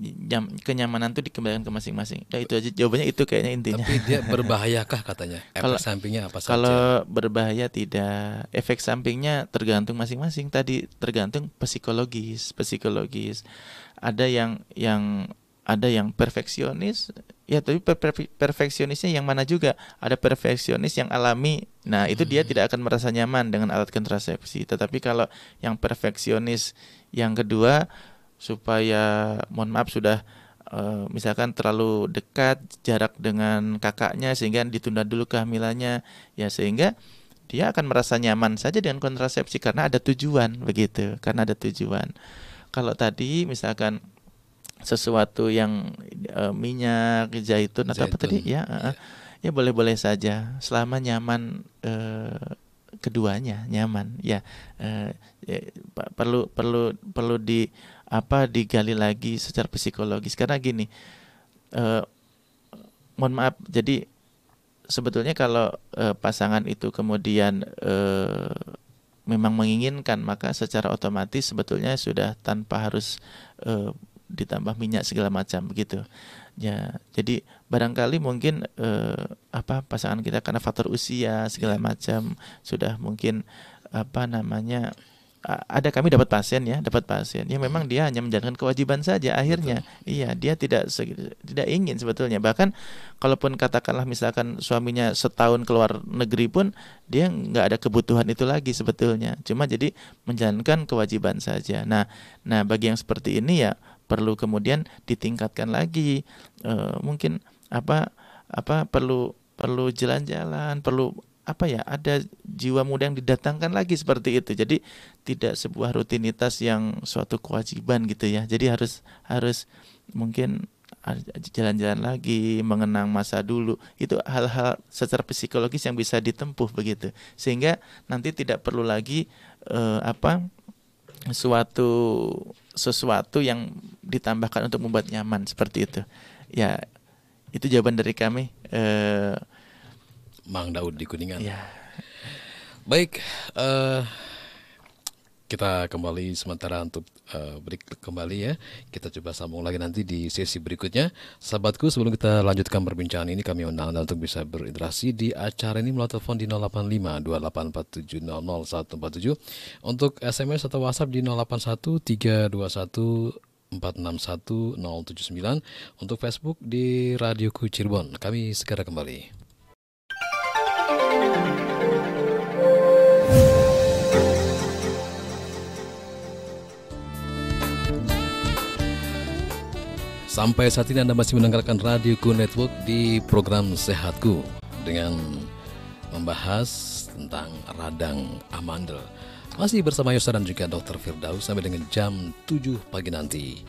jam kenyamanan itu dikembalikan ke masing-masing. Nah, itu aja jawabannya itu kayaknya intinya. Tapi dia berbahayakah katanya? Efek kalau, sampingnya apa saja? Kalau berbahaya tidak. Efek sampingnya tergantung masing-masing. Tadi tergantung psikologis, psikologis. Ada yang yang ada yang perfeksionis, ya tapi per perfeksionisnya yang mana juga? Ada perfeksionis yang alami. Nah, itu hmm. dia tidak akan merasa nyaman dengan alat kontrasepsi. Tetapi kalau yang perfeksionis yang kedua supaya mohon maaf sudah uh, misalkan terlalu dekat jarak dengan kakaknya sehingga ditunda dulu kehamilannya. Ya sehingga dia akan merasa nyaman saja dengan kontrasepsi karena ada tujuan begitu. Karena ada tujuan. Kalau tadi misalkan sesuatu yang uh, minyak zaitun atau apa tadi ya uh, ya boleh-boleh saja. Selama nyaman uh, keduanya nyaman ya, uh, ya perlu perlu perlu di apa digali lagi secara psikologis. Karena gini eh, mohon maaf jadi sebetulnya kalau eh, pasangan itu kemudian eh, memang menginginkan maka secara otomatis sebetulnya sudah tanpa harus eh, ditambah minyak segala macam begitu. Ya jadi barangkali mungkin eh, apa pasangan kita karena faktor usia segala macam sudah mungkin apa namanya ada kami dapat pasien ya, dapat pasien yang memang dia hanya menjalankan kewajiban saja akhirnya. Betul. Iya, dia tidak tidak ingin sebetulnya. Bahkan kalaupun katakanlah misalkan suaminya setahun keluar negeri pun dia nggak ada kebutuhan itu lagi sebetulnya. Cuma jadi menjalankan kewajiban saja. Nah, nah bagi yang seperti ini ya perlu kemudian ditingkatkan lagi. E, mungkin apa apa perlu perlu jalan-jalan, perlu apa ya ada jiwa muda yang didatangkan lagi seperti itu. Jadi tidak sebuah rutinitas yang suatu kewajiban gitu ya. Jadi harus harus mungkin jalan-jalan lagi mengenang masa dulu. Itu hal-hal secara psikologis yang bisa ditempuh begitu. Sehingga nanti tidak perlu lagi eh, apa suatu sesuatu yang ditambahkan untuk membuat nyaman seperti itu. Ya itu jawaban dari kami. Eh, Mang Daud di Kuningan. Ya. Baik, uh, kita kembali sementara untuk uh, break kembali ya. Kita coba sambung lagi nanti di sesi berikutnya. Sahabatku, sebelum kita lanjutkan perbincangan ini, kami undang Anda untuk bisa berinteraksi di acara ini melalui telepon di 085 2847 Untuk SMS atau WhatsApp di 081 321 461079 untuk Facebook di Radio Cirebon. Kami segera kembali. Sampai saat ini Anda masih mendengarkan Radio Ku Network di program Sehatku dengan membahas tentang radang amandel. Masih bersama Yosa dan juga Dr. Firdaus sampai dengan jam 7 pagi nanti.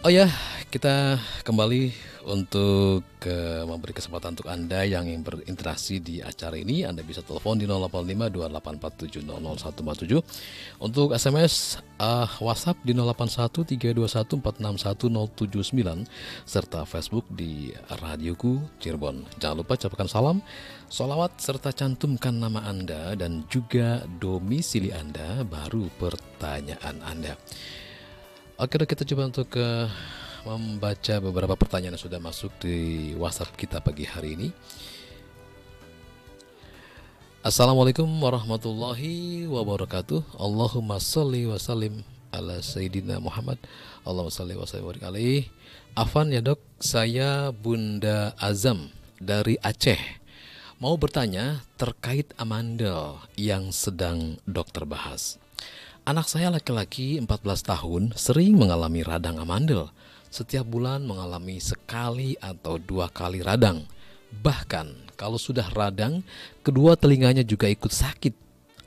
Oh ya, kita kembali untuk uh, memberi kesempatan untuk Anda yang ingin berinteraksi di acara ini. Anda bisa telepon di 085284700147. Untuk SMS uh, WhatsApp di 081321461079 serta Facebook di Radioku Cirebon. Jangan lupa ucapkan salam, solawat serta cantumkan nama Anda dan juga domisili Anda baru pertanyaan Anda. Oke, kita coba untuk uh, membaca beberapa pertanyaan yang sudah masuk di WhatsApp kita pagi hari ini. Assalamualaikum warahmatullahi wabarakatuh. Allahumma salli wa sallim ala Sayyidina Muhammad. Allahumma salli wa sallim wa. Afan ya dok, saya Bunda Azam dari Aceh. Mau bertanya terkait amandel yang sedang dokter bahas. Anak saya laki-laki 14 tahun sering mengalami radang amandel. Setiap bulan mengalami sekali atau dua kali radang. Bahkan kalau sudah radang, kedua telinganya juga ikut sakit.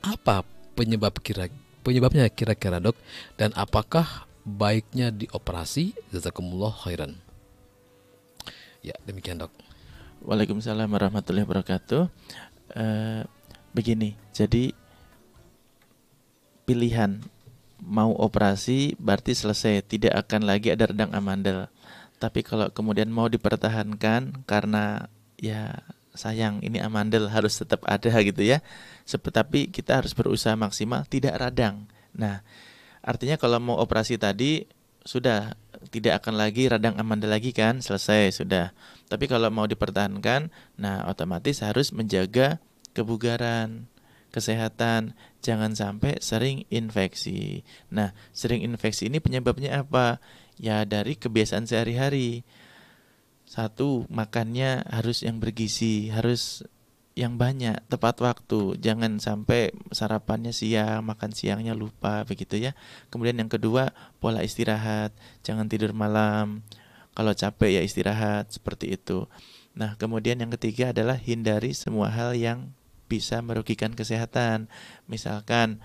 Apa penyebab kira penyebabnya kira-kira dok? Dan apakah baiknya dioperasi? Jazakumullah khairan. Ya demikian dok. Waalaikumsalam warahmatullahi wabarakatuh. Uh, begini, jadi pilihan mau operasi berarti selesai. Tidak akan lagi ada redang amandel. Tapi kalau kemudian mau dipertahankan karena ya sayang ini amandel harus tetap ada gitu ya. Tapi kita harus berusaha maksimal tidak radang. Nah artinya kalau mau operasi tadi sudah tidak akan lagi radang amandel lagi kan selesai sudah. Tapi kalau mau dipertahankan nah otomatis harus menjaga kebugaran kesehatan, jangan sampai sering infeksi. Nah, sering infeksi ini penyebabnya apa? Ya dari kebiasaan sehari-hari. Satu, makannya harus yang bergizi, harus yang banyak, tepat waktu. Jangan sampai sarapannya siang, makan siangnya lupa begitu ya. Kemudian yang kedua, pola istirahat. Jangan tidur malam. Kalau capek ya istirahat seperti itu. Nah, kemudian yang ketiga adalah hindari semua hal yang bisa merugikan kesehatan. Misalkan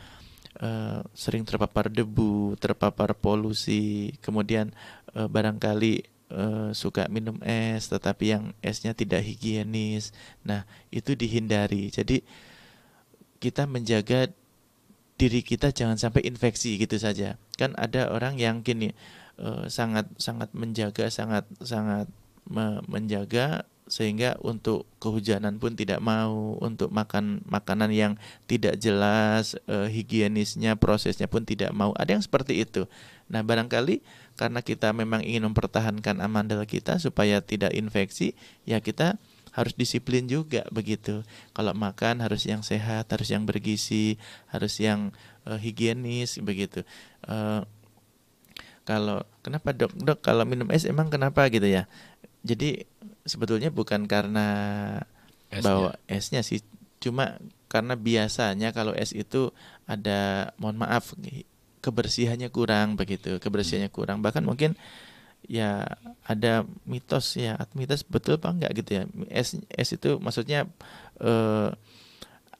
uh, sering terpapar debu, terpapar polusi, kemudian uh, barangkali uh, suka minum es tetapi yang esnya tidak higienis. Nah, itu dihindari. Jadi kita menjaga diri kita jangan sampai infeksi gitu saja. Kan ada orang yang gini sangat sangat menjaga sangat sangat me menjaga sehingga untuk kehujanan pun tidak mau untuk makan makanan yang tidak jelas e, higienisnya prosesnya pun tidak mau ada yang seperti itu nah barangkali karena kita memang ingin mempertahankan amandel kita supaya tidak infeksi ya kita harus disiplin juga begitu. Kalau makan harus yang sehat, harus yang bergizi, harus yang uh, higienis begitu. Uh, kalau kenapa dok dok kalau minum es emang kenapa gitu ya? Jadi sebetulnya bukan karena esnya. bawa esnya sih, cuma karena biasanya kalau es itu ada mohon maaf kebersihannya kurang begitu kebersihannya kurang. Bahkan mungkin ya ada mitos ya mitos betul apa enggak gitu ya. Es es itu maksudnya eh,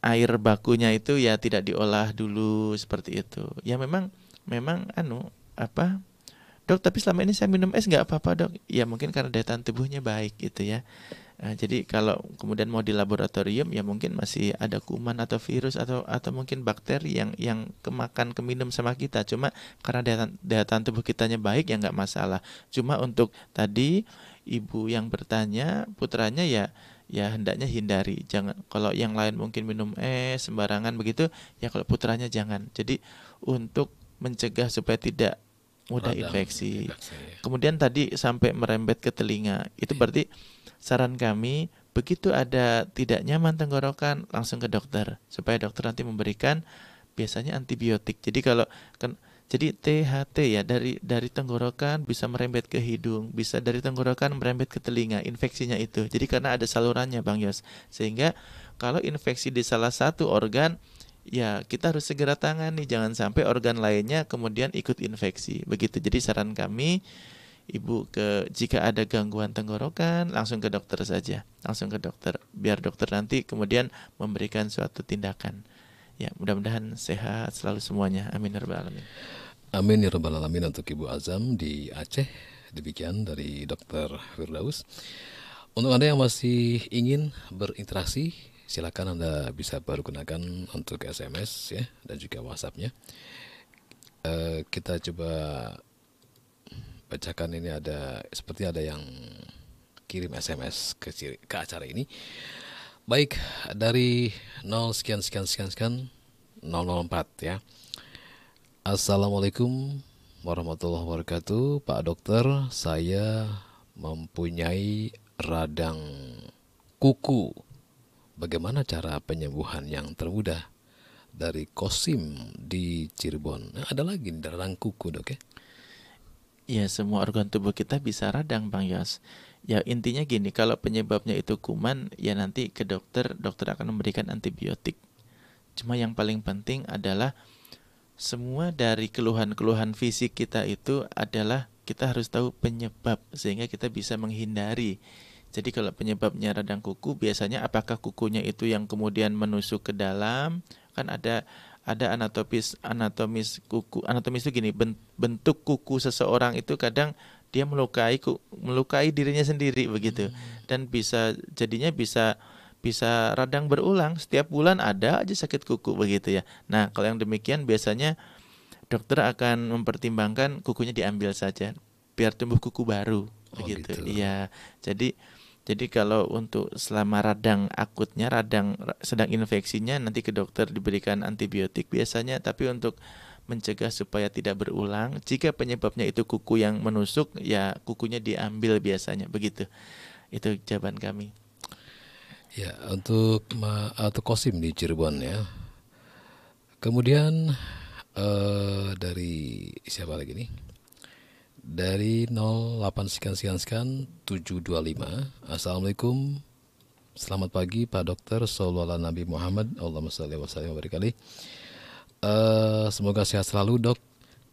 air bakunya itu ya tidak diolah dulu seperti itu. Ya memang memang anu apa dok tapi selama ini saya minum es nggak apa-apa dok ya mungkin karena daya tahan tubuhnya baik gitu ya Nah, jadi kalau kemudian mau di laboratorium ya mungkin masih ada kuman atau virus atau atau mungkin bakteri yang yang kemakan keminum sama kita. Cuma karena daya, daya tahan tubuh kitanya baik ya nggak masalah. Cuma untuk tadi ibu yang bertanya putranya ya ya hendaknya hindari. Jangan kalau yang lain mungkin minum es sembarangan begitu ya kalau putranya jangan. Jadi untuk mencegah supaya tidak mudah Radang, infeksi. infeksi. Kemudian tadi sampai merembet ke telinga. Itu berarti saran kami begitu ada tidak nyaman tenggorokan langsung ke dokter supaya dokter nanti memberikan biasanya antibiotik. Jadi kalau kan jadi THT ya dari dari tenggorokan bisa merembet ke hidung, bisa dari tenggorokan merembet ke telinga, infeksinya itu. Jadi karena ada salurannya Bang Yos. Sehingga kalau infeksi di salah satu organ ya kita harus segera tangani jangan sampai organ lainnya kemudian ikut infeksi. Begitu. Jadi saran kami ibu ke jika ada gangguan tenggorokan langsung ke dokter saja. Langsung ke dokter biar dokter nanti kemudian memberikan suatu tindakan. Ya mudah-mudahan sehat selalu semuanya. Amin ya rabbal alamin. Amin ya rabbal alamin untuk ibu Azam di Aceh. Demikian dari dokter Firdaus. Untuk anda yang masih ingin berinteraksi silakan anda bisa baru untuk SMS ya dan juga WhatsAppnya uh, kita coba bacakan ini ada seperti ada yang kirim SMS ke ke acara ini. Baik, dari 0 sekian sekian sekian sekian 004 ya. Assalamualaikum warahmatullahi wabarakatuh. Pak Dokter, saya mempunyai radang kuku. Bagaimana cara penyembuhan yang termudah? Dari Kosim di Cirebon. Nah, ada lagi radang kuku, Dok ya? Ya semua organ tubuh kita bisa radang Bang Yos. Ya intinya gini, kalau penyebabnya itu kuman, ya nanti ke dokter, dokter akan memberikan antibiotik. Cuma yang paling penting adalah semua dari keluhan-keluhan fisik kita itu adalah kita harus tahu penyebab sehingga kita bisa menghindari. Jadi kalau penyebabnya radang kuku biasanya apakah kukunya itu yang kemudian menusuk ke dalam? Kan ada ada anatomis anatomis kuku anatomis itu gini bentuk kuku seseorang itu kadang dia melukai melukai dirinya sendiri begitu. Hmm. dan bisa jadinya bisa bisa radang berulang. Setiap bulan ada aja sakit kuku begitu ya. Nah kalau yang demikian biasanya dokter akan mempertimbangkan kukunya diambil saja biar tumbuh kuku baru oh, begitu. iya. Jadi jadi kalau untuk selama radang akutnya, radang sedang infeksinya nanti ke dokter diberikan antibiotik biasanya, tapi untuk mencegah supaya tidak berulang, jika penyebabnya itu kuku yang menusuk, ya kukunya diambil biasanya, begitu. Itu jawaban kami. Ya, untuk atau Kosim di Cirebon ya. Kemudian uh, dari siapa lagi nih? Dari 08 sekian sekian sekian 725 Assalamualaikum Selamat pagi Pak Dokter Sallallahu Nabi Muhammad Allahumma salli wa sallim wa uh, Semoga sehat selalu dok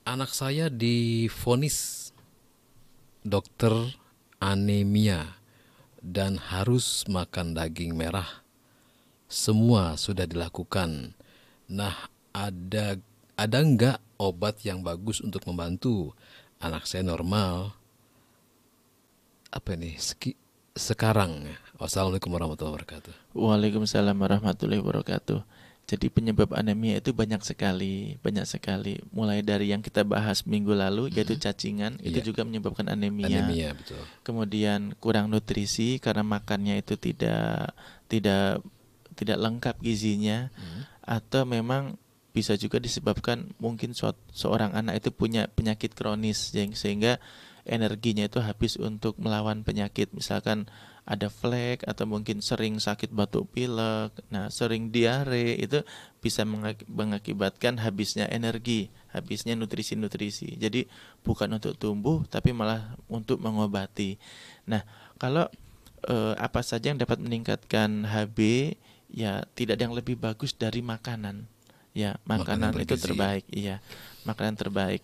Anak saya difonis dokter anemia dan harus makan daging merah. Semua sudah dilakukan. Nah, ada ada nggak obat yang bagus untuk membantu? Anak saya normal apa ini Seki, sekarang Wassalamualaikum warahmatullahi wabarakatuh Waalaikumsalam warahmatullahi wabarakatuh jadi penyebab anemia itu banyak sekali, banyak sekali. Mulai dari yang kita bahas minggu lalu yaitu hmm. cacingan, hmm. itu iya. juga menyebabkan anemia. Anemia betul. Kemudian kurang nutrisi karena makannya itu tidak tidak tidak lengkap gizinya hmm. atau memang bisa juga disebabkan mungkin seorang anak itu punya penyakit kronis yang sehingga energinya itu habis untuk melawan penyakit misalkan ada flek atau mungkin sering sakit batuk pilek, nah sering diare itu bisa mengakibatkan habisnya energi, habisnya nutrisi-nutrisi. Jadi bukan untuk tumbuh tapi malah untuk mengobati. Nah, kalau eh, apa saja yang dapat meningkatkan HB ya tidak ada yang lebih bagus dari makanan. Ya, makanan, makanan itu terbaik, iya. Makanan terbaik.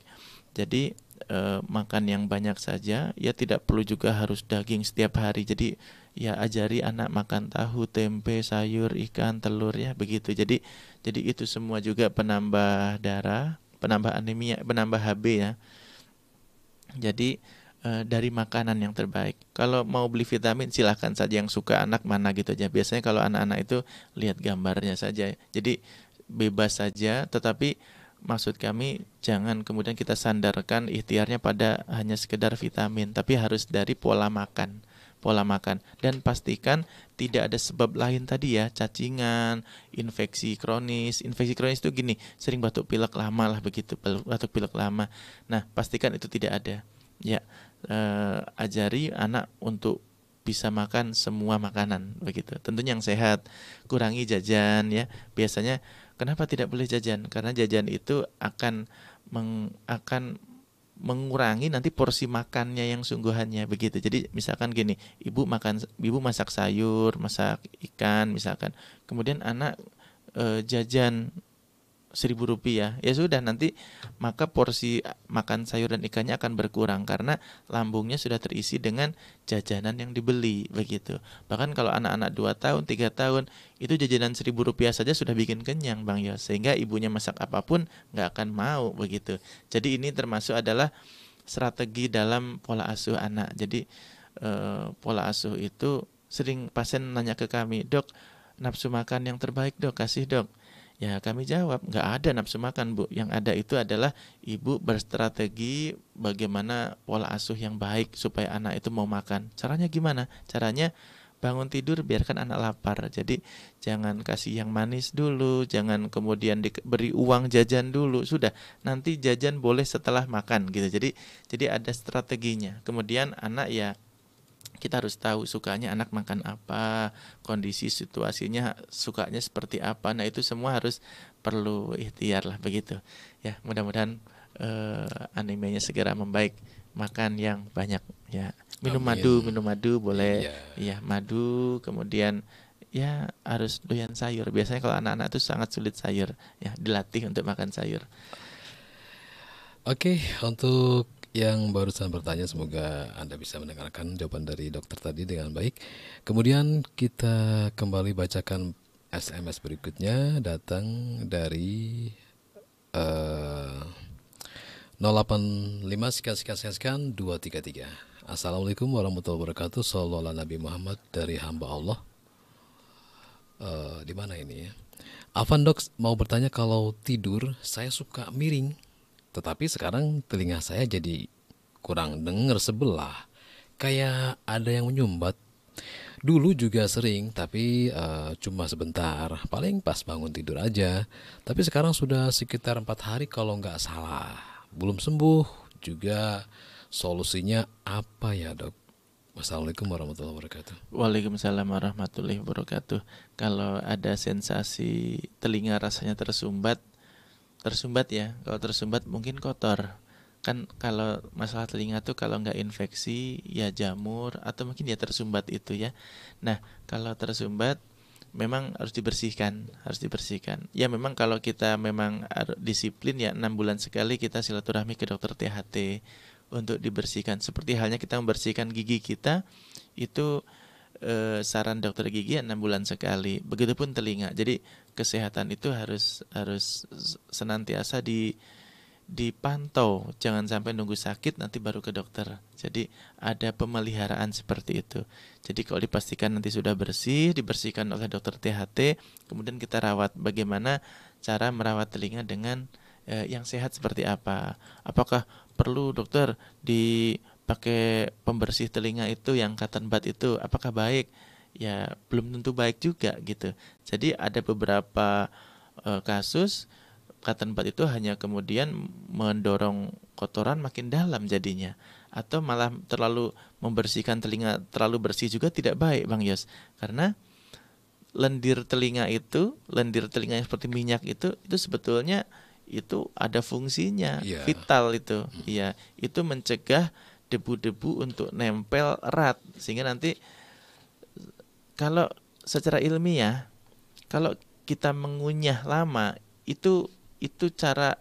Jadi uh, makan yang banyak saja ya tidak perlu juga harus daging setiap hari. Jadi ya ajari anak makan tahu tempe sayur ikan telur ya begitu. Jadi jadi itu semua juga penambah darah penambah anemia penambah HB ya. Jadi uh, dari makanan yang terbaik. Kalau mau beli vitamin silahkan saja yang suka anak mana gitu aja. Biasanya kalau anak-anak itu lihat gambarnya saja. Jadi bebas saja tetapi maksud kami jangan kemudian kita sandarkan ikhtiarnya pada hanya sekedar vitamin tapi harus dari pola makan pola makan. Dan pastikan tidak ada sebab lain tadi ya cacingan infeksi kronis. Infeksi kronis itu gini sering batuk pilek lama lah begitu batuk pilek lama. Nah pastikan itu tidak ada. Ya eh, ajari anak untuk bisa makan semua makanan begitu tentunya yang sehat kurangi jajan ya biasanya Kenapa tidak boleh jajan? Karena jajan itu akan meng, akan mengurangi nanti porsi makannya yang sungguhannya begitu. Jadi misalkan gini, ibu makan ibu masak sayur, masak ikan misalkan. Kemudian anak e, jajan seribu rupiah. Ya sudah nanti maka porsi makan sayur dan ikannya akan berkurang karena lambungnya sudah terisi dengan jajanan yang dibeli begitu. Bahkan kalau anak-anak dua tahun tiga tahun itu jajanan seribu rupiah saja sudah bikin kenyang bang Yos. Sehingga ibunya masak apa pun nggak akan mau begitu. Jadi ini termasuk adalah strategi dalam pola asuh anak. Jadi eh, pola asuh itu sering pasien nanya ke kami dok nafsu makan yang terbaik dok? Kasih dok Ya kami jawab nggak ada nafsu makan bu. Yang ada itu adalah ibu berstrategi bagaimana pola asuh yang baik supaya anak itu mau makan. Caranya gimana? Caranya bangun tidur biarkan anak lapar. Jadi jangan kasih yang manis dulu, jangan kemudian diberi uang jajan dulu. Sudah, nanti jajan boleh setelah makan gitu. Jadi jadi ada strateginya. Kemudian anak ya kita harus tahu sukanya anak makan apa, kondisi situasinya sukanya seperti apa. Nah, itu semua harus perlu ikhtiar lah begitu. Ya, mudah-mudahan uh, animenya segera membaik. Makan yang banyak ya. Minum Amin. madu, minum madu boleh. Iya, ya, madu kemudian ya harus doyan sayur. Biasanya kalau anak-anak itu sangat sulit sayur, ya dilatih untuk makan sayur. Oke, untuk yang barusan bertanya semoga Anda bisa mendengarkan jawaban dari dokter tadi dengan baik. Kemudian kita kembali bacakan SMS berikutnya datang dari uh, 085 sekian sekian sekian sekian 233. Assalamualaikum warahmatullahi wabarakatuh. Sallallahu Nabi Muhammad dari hamba Allah. Uh, di mana ini ya? Dok mau bertanya kalau tidur saya suka miring tetapi sekarang telinga saya jadi kurang dengar sebelah. Kayak ada yang menyumbat. Dulu juga sering, tapi uh, cuma sebentar. Paling pas bangun tidur aja. Tapi sekarang sudah sekitar empat hari kalau nggak salah. Belum sembuh. Juga solusinya apa ya dok? Wassalamualaikum warahmatullahi wabarakatuh. Waalaikumsalam warahmatullahi wabarakatuh. Kalau ada sensasi telinga rasanya tersumbat, tersumbat ya. Kalau tersumbat mungkin kotor. Kan kalau masalah telinga tuh kalau nggak infeksi ya jamur atau mungkin ya tersumbat itu ya. Nah kalau tersumbat memang harus dibersihkan harus dibersihkan. Ya memang kalau kita memang disiplin ya enam bulan sekali kita silaturahmi ke dokter THT untuk dibersihkan. Seperti halnya kita membersihkan gigi kita itu eh, saran dokter gigi enam bulan sekali begitupun telinga jadi kesehatan itu harus harus senantiasa di dipantau, jangan sampai nunggu sakit nanti baru ke dokter. Jadi ada pemeliharaan seperti itu. Jadi kalau dipastikan nanti sudah bersih, dibersihkan oleh dokter THT, kemudian kita rawat. Bagaimana cara merawat telinga dengan eh, yang sehat seperti apa? Apakah perlu dokter dipakai pembersih telinga itu yang cotton bud itu? Apakah baik? ya belum tentu baik juga gitu. Jadi ada beberapa uh, kasus cotton bud itu hanya kemudian mendorong kotoran makin dalam jadinya atau malah terlalu membersihkan telinga terlalu bersih juga tidak baik Bang Yos karena lendir telinga itu lendir telinga yang seperti minyak itu itu sebetulnya itu ada fungsinya yeah. vital itu hmm. ya itu mencegah debu-debu untuk nempel erat sehingga nanti kalau secara ilmiah kalau kita mengunyah lama itu itu cara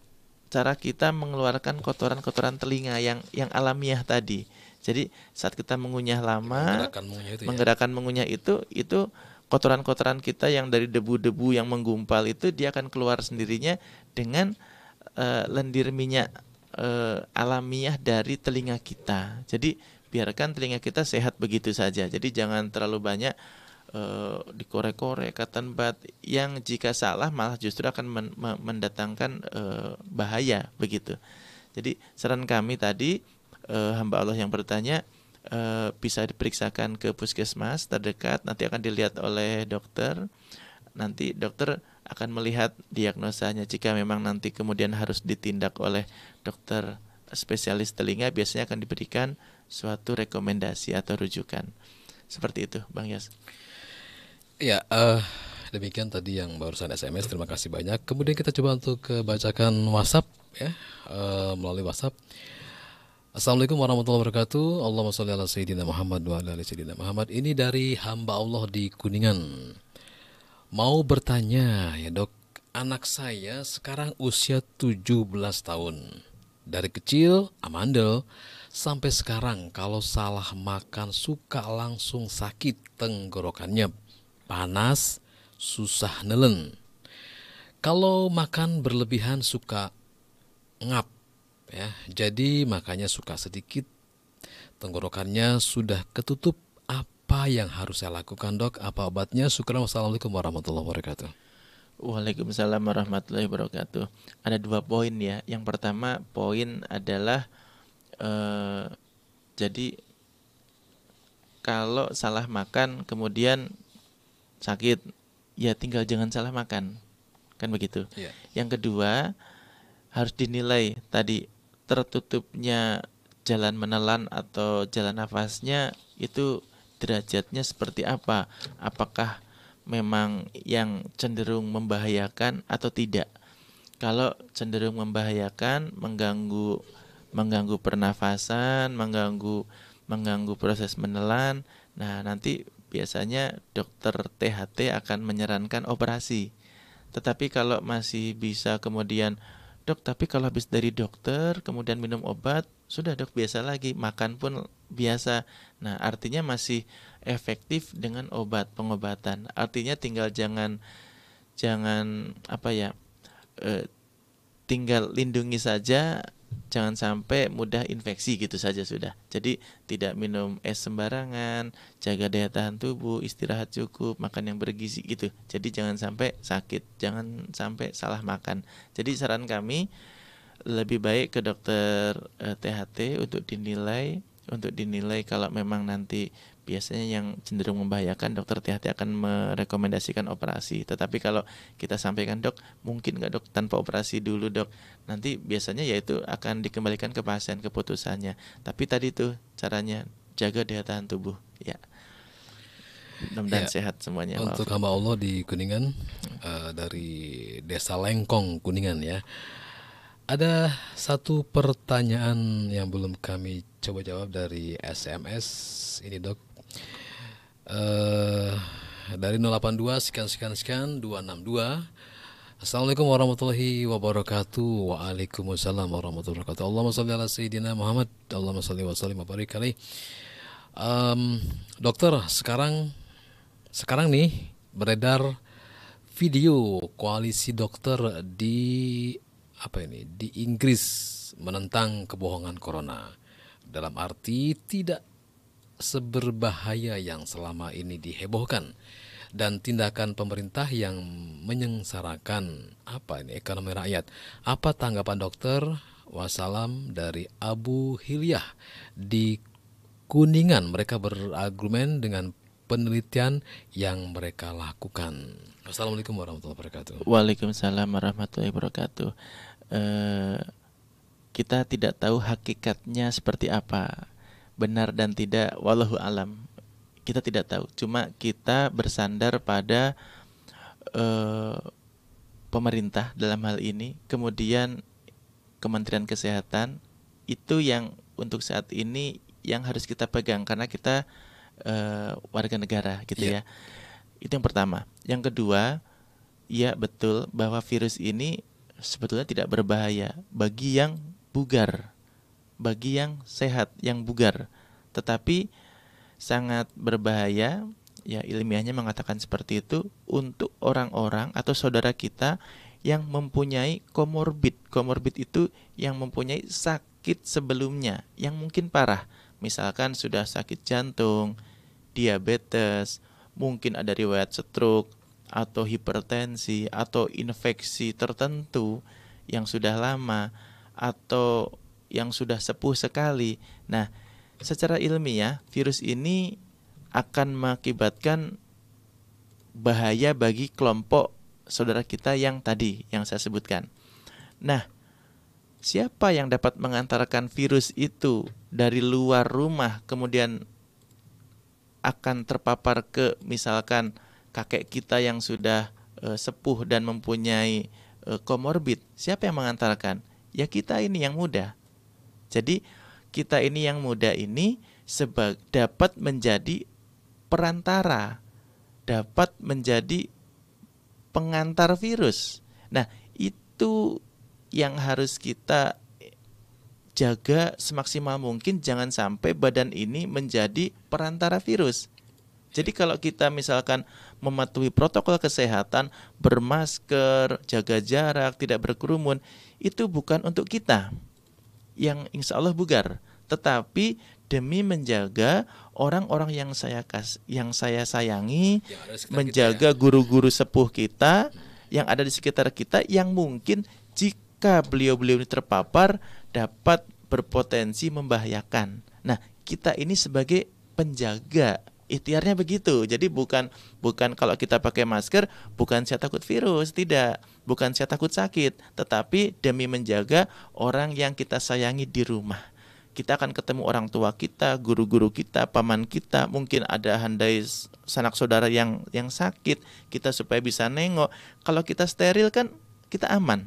cara kita mengeluarkan kotoran-kotoran telinga yang yang alamiah tadi. Jadi saat kita mengunyah lama, menggerakkan mengunyah itu, ya? menggerakkan mengunyah itu itu kotoran-kotoran kita yang dari debu-debu yang menggumpal itu dia akan keluar sendirinya dengan uh, lendir minyak uh, alamiah dari telinga kita. Jadi biarkan telinga kita sehat begitu saja. Jadi jangan terlalu banyak uh, dikorek-korek cotton bud yang jika salah malah justru akan men mendatangkan uh, bahaya begitu. Jadi saran kami tadi uh, hamba Allah yang bertanya uh, bisa diperiksakan ke puskesmas terdekat nanti akan dilihat oleh dokter. Nanti dokter akan melihat diagnosanya jika memang nanti kemudian harus ditindak oleh dokter spesialis telinga biasanya akan diberikan suatu rekomendasi atau rujukan. Seperti itu, Bang Yas. Ya, uh, demikian tadi yang barusan SMS. Terima kasih banyak. Kemudian kita coba untuk bacakan WhatsApp ya uh, melalui WhatsApp. Assalamualaikum warahmatullahi wabarakatuh. Allahumma sholli ala sayyidina Muhammad wa ala sayyidina Muhammad. Ini dari hamba Allah di Kuningan. Mau bertanya ya, Dok. Anak saya sekarang usia 17 tahun. Dari kecil amandel sampai sekarang kalau salah makan suka langsung sakit tenggorokannya panas, susah nelen. Kalau makan berlebihan suka ngap ya. Jadi makanya suka sedikit tenggorokannya sudah ketutup. Apa yang harus saya lakukan, Dok? Apa obatnya? Syukur Wassalamualaikum warahmatullahi wabarakatuh. Waalaikumsalam warahmatullahi wabarakatuh. Ada dua poin ya. Yang pertama poin adalah eh, jadi kalau salah makan kemudian sakit ya tinggal jangan salah makan kan begitu yeah. yang kedua harus dinilai tadi tertutupnya jalan menelan atau jalan nafasnya itu derajatnya seperti apa apakah memang yang cenderung membahayakan atau tidak kalau cenderung membahayakan mengganggu mengganggu pernafasan mengganggu mengganggu proses menelan nah nanti biasanya dokter THT akan menyarankan operasi. Tetapi kalau masih bisa kemudian dok tapi kalau habis dari dokter kemudian minum obat sudah dok biasa lagi makan pun biasa. Nah artinya masih efektif dengan obat pengobatan. Artinya tinggal jangan jangan apa ya eh, tinggal lindungi saja jangan sampai mudah infeksi gitu saja sudah. Jadi tidak minum es sembarangan, jaga daya tahan tubuh, istirahat cukup, makan yang bergizi gitu. Jadi jangan sampai sakit, jangan sampai salah makan. Jadi saran kami lebih baik ke dokter eh, THT untuk dinilai untuk dinilai kalau memang nanti biasanya yang cenderung membahayakan dokter THT akan merekomendasikan operasi. Tetapi kalau kita sampaikan dok, mungkin nggak dok tanpa operasi dulu dok. Nanti biasanya yaitu akan dikembalikan ke pasien keputusannya. Tapi tadi tuh caranya jaga daya tahan tubuh. Ya. Mudah-mudahan ya, sehat semuanya. Untuk hamba Allah di Kuningan uh, dari Desa Lengkong Kuningan ya. Ada satu pertanyaan yang belum kami coba jawab dari SMS ini dok uh, dari 082 sekian sekian sekian 262 Assalamualaikum warahmatullahi wabarakatuh. Waalaikumsalam warahmatullahi wabarakatuh. Allahumma salli ala Sayyidina Muhammad. Allahumma salli wa sallim barik um, Dokter sekarang Sekarang nih beredar video koalisi dokter di apa ini di Inggris menentang kebohongan corona. Dalam arti tidak seberbahaya yang selama ini dihebohkan dan tindakan pemerintah yang menyengsarakan apa ini ekonomi rakyat. Apa tanggapan dokter? Wassalam dari Abu Hilyah di Kuningan. Mereka berargumen dengan penelitian yang mereka lakukan. Wassalamualaikum warahmatullahi wabarakatuh. Waalaikumsalam warahmatullahi wabarakatuh. Uh, kita tidak tahu hakikatnya seperti apa. Benar dan tidak wallahu alam. Kita tidak tahu. Cuma kita bersandar pada uh, pemerintah dalam hal ini, kemudian Kementerian Kesehatan itu yang untuk saat ini yang harus kita pegang karena kita uh, warga negara gitu yeah. ya. Itu yang pertama. Yang kedua, ya betul bahwa virus ini sebetulnya tidak berbahaya bagi yang bugar, bagi yang sehat, yang bugar. Tetapi sangat berbahaya ya ilmiahnya mengatakan seperti itu untuk orang-orang atau saudara kita yang mempunyai komorbid. Komorbid itu yang mempunyai sakit sebelumnya yang mungkin parah. Misalkan sudah sakit jantung, diabetes, mungkin ada riwayat stroke atau hipertensi atau infeksi tertentu yang sudah lama atau yang sudah sepuh sekali. Nah, secara ilmiah virus ini akan mengakibatkan bahaya bagi kelompok saudara kita yang tadi yang saya sebutkan. Nah, siapa yang dapat mengantarkan virus itu dari luar rumah kemudian akan terpapar ke misalkan kakek kita yang sudah e, sepuh dan mempunyai e, komorbid, siapa yang mengantarkan? Ya kita ini yang muda. Jadi kita ini yang muda ini sebab dapat menjadi perantara, dapat menjadi pengantar virus. Nah, itu yang harus kita jaga semaksimal mungkin jangan sampai badan ini menjadi perantara virus. Jadi kalau kita misalkan mematuhi protokol kesehatan, bermasker, jaga jarak, tidak berkerumun, itu bukan untuk kita yang insya Allah bugar, tetapi demi menjaga orang-orang yang saya kas, yang saya sayangi, ya, menjaga guru-guru ya. sepuh kita yang ada di sekitar kita yang mungkin jika beliau-beliau ini terpapar dapat berpotensi membahayakan. Nah, kita ini sebagai penjaga ikhtiarnya begitu. Jadi bukan bukan kalau kita pakai masker bukan saya takut virus, tidak. Bukan saya takut sakit, tetapi demi menjaga orang yang kita sayangi di rumah. Kita akan ketemu orang tua kita, guru-guru kita, paman kita, mungkin ada handai sanak saudara yang yang sakit, kita supaya bisa nengok. Kalau kita steril kan kita aman.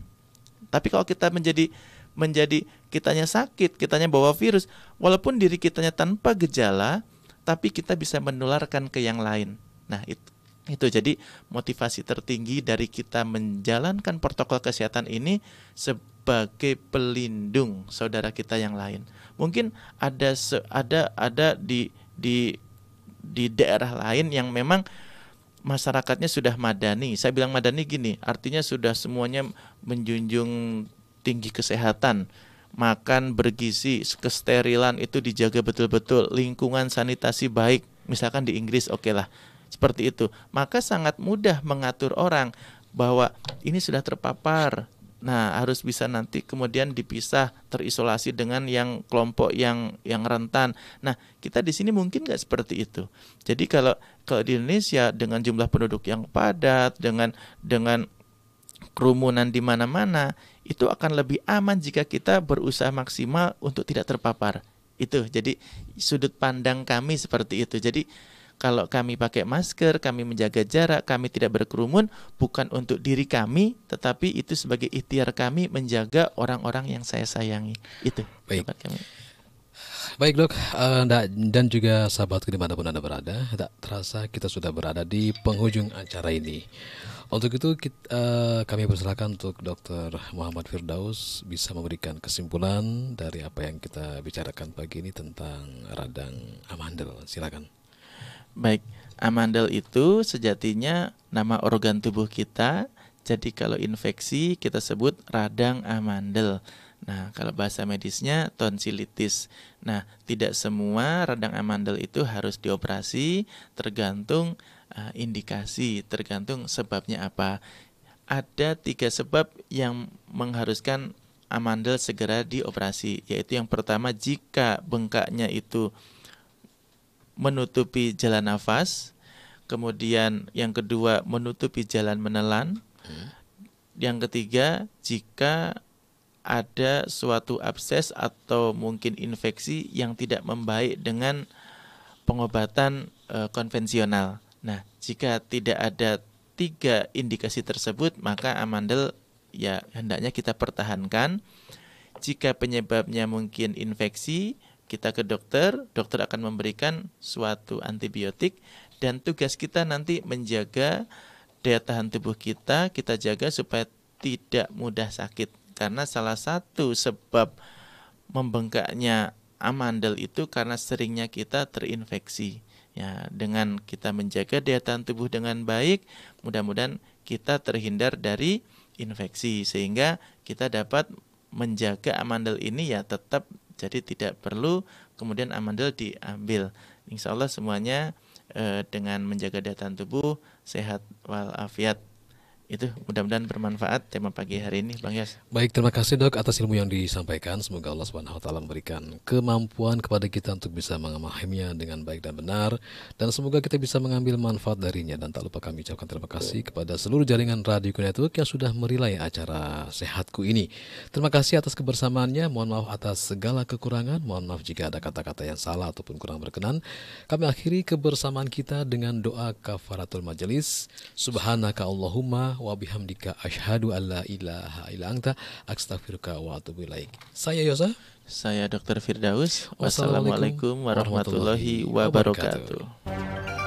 Tapi kalau kita menjadi menjadi kitanya sakit, kitanya bawa virus, walaupun diri kitanya tanpa gejala, tapi kita bisa menularkan ke yang lain. Nah, itu itu jadi motivasi tertinggi dari kita menjalankan protokol kesehatan ini sebagai pelindung saudara kita yang lain. Mungkin ada ada ada di di di daerah lain yang memang masyarakatnya sudah madani. Saya bilang madani gini, artinya sudah semuanya menjunjung tinggi kesehatan makan bergizi, kesterilan itu dijaga betul-betul, lingkungan sanitasi baik, misalkan di Inggris oke okay lah, seperti itu. Maka sangat mudah mengatur orang bahwa ini sudah terpapar. Nah, harus bisa nanti kemudian dipisah, terisolasi dengan yang kelompok yang yang rentan. Nah, kita di sini mungkin nggak seperti itu. Jadi kalau kalau di Indonesia dengan jumlah penduduk yang padat, dengan dengan kerumunan di mana-mana, itu akan lebih aman jika kita berusaha maksimal untuk tidak terpapar. Itu jadi sudut pandang kami seperti itu. Jadi kalau kami pakai masker, kami menjaga jarak, kami tidak berkerumun bukan untuk diri kami, tetapi itu sebagai ikhtiar kami menjaga orang-orang yang saya sayangi. Itu. Baik. Kami. Baik dok, uh, dan juga sahabatku di mana pun anda berada, tak terasa kita sudah berada di penghujung acara ini. Untuk itu kita, uh, eh, kami persilakan untuk Dr. Muhammad Firdaus bisa memberikan kesimpulan dari apa yang kita bicarakan pagi ini tentang radang amandel. Silakan. Baik, amandel itu sejatinya nama organ tubuh kita. Jadi kalau infeksi kita sebut radang amandel. Nah, kalau bahasa medisnya tonsilitis. Nah, tidak semua radang amandel itu harus dioperasi, tergantung uh, indikasi tergantung sebabnya apa. Ada tiga sebab yang mengharuskan amandel segera dioperasi, yaitu yang pertama jika bengkaknya itu menutupi jalan nafas, kemudian yang kedua menutupi jalan menelan, hmm. yang ketiga jika ada suatu abses atau mungkin infeksi yang tidak membaik dengan pengobatan e, konvensional. Nah, jika tidak ada tiga indikasi tersebut, maka amandel ya hendaknya kita pertahankan. Jika penyebabnya mungkin infeksi, kita ke dokter, dokter akan memberikan suatu antibiotik dan tugas kita nanti menjaga daya tahan tubuh kita, kita jaga supaya tidak mudah sakit karena salah satu sebab membengkaknya amandel itu karena seringnya kita terinfeksi. Ya, dengan kita menjaga daya tahan tubuh dengan baik, mudah-mudahan kita terhindar dari infeksi sehingga kita dapat menjaga amandel ini ya tetap jadi tidak perlu kemudian amandel diambil. Insya Allah semuanya eh, dengan menjaga daya tahan tubuh sehat walafiat itu mudah-mudahan bermanfaat tema pagi hari ini Bang Yas. Baik, terima kasih Dok atas ilmu yang disampaikan. Semoga Allah Subhanahu wa taala memberikan kemampuan kepada kita untuk bisa memahaminya dengan baik dan benar dan semoga kita bisa mengambil manfaat darinya dan tak lupa kami ucapkan terima kasih kepada seluruh jaringan Radio Network yang sudah merilai acara Sehatku ini. Terima kasih atas kebersamaannya. Mohon maaf atas segala kekurangan. Mohon maaf jika ada kata-kata yang salah ataupun kurang berkenan. Kami akhiri kebersamaan kita dengan doa kafaratul majelis. Subhanaka Allahumma wa bihamdika asyhadu alla ilaha illa anta astaghfiruka wa atubu ilaik. Saya Yosa. Saya Dr. Firdaus. Wassalamualaikum warahmatullahi wabarakatuh.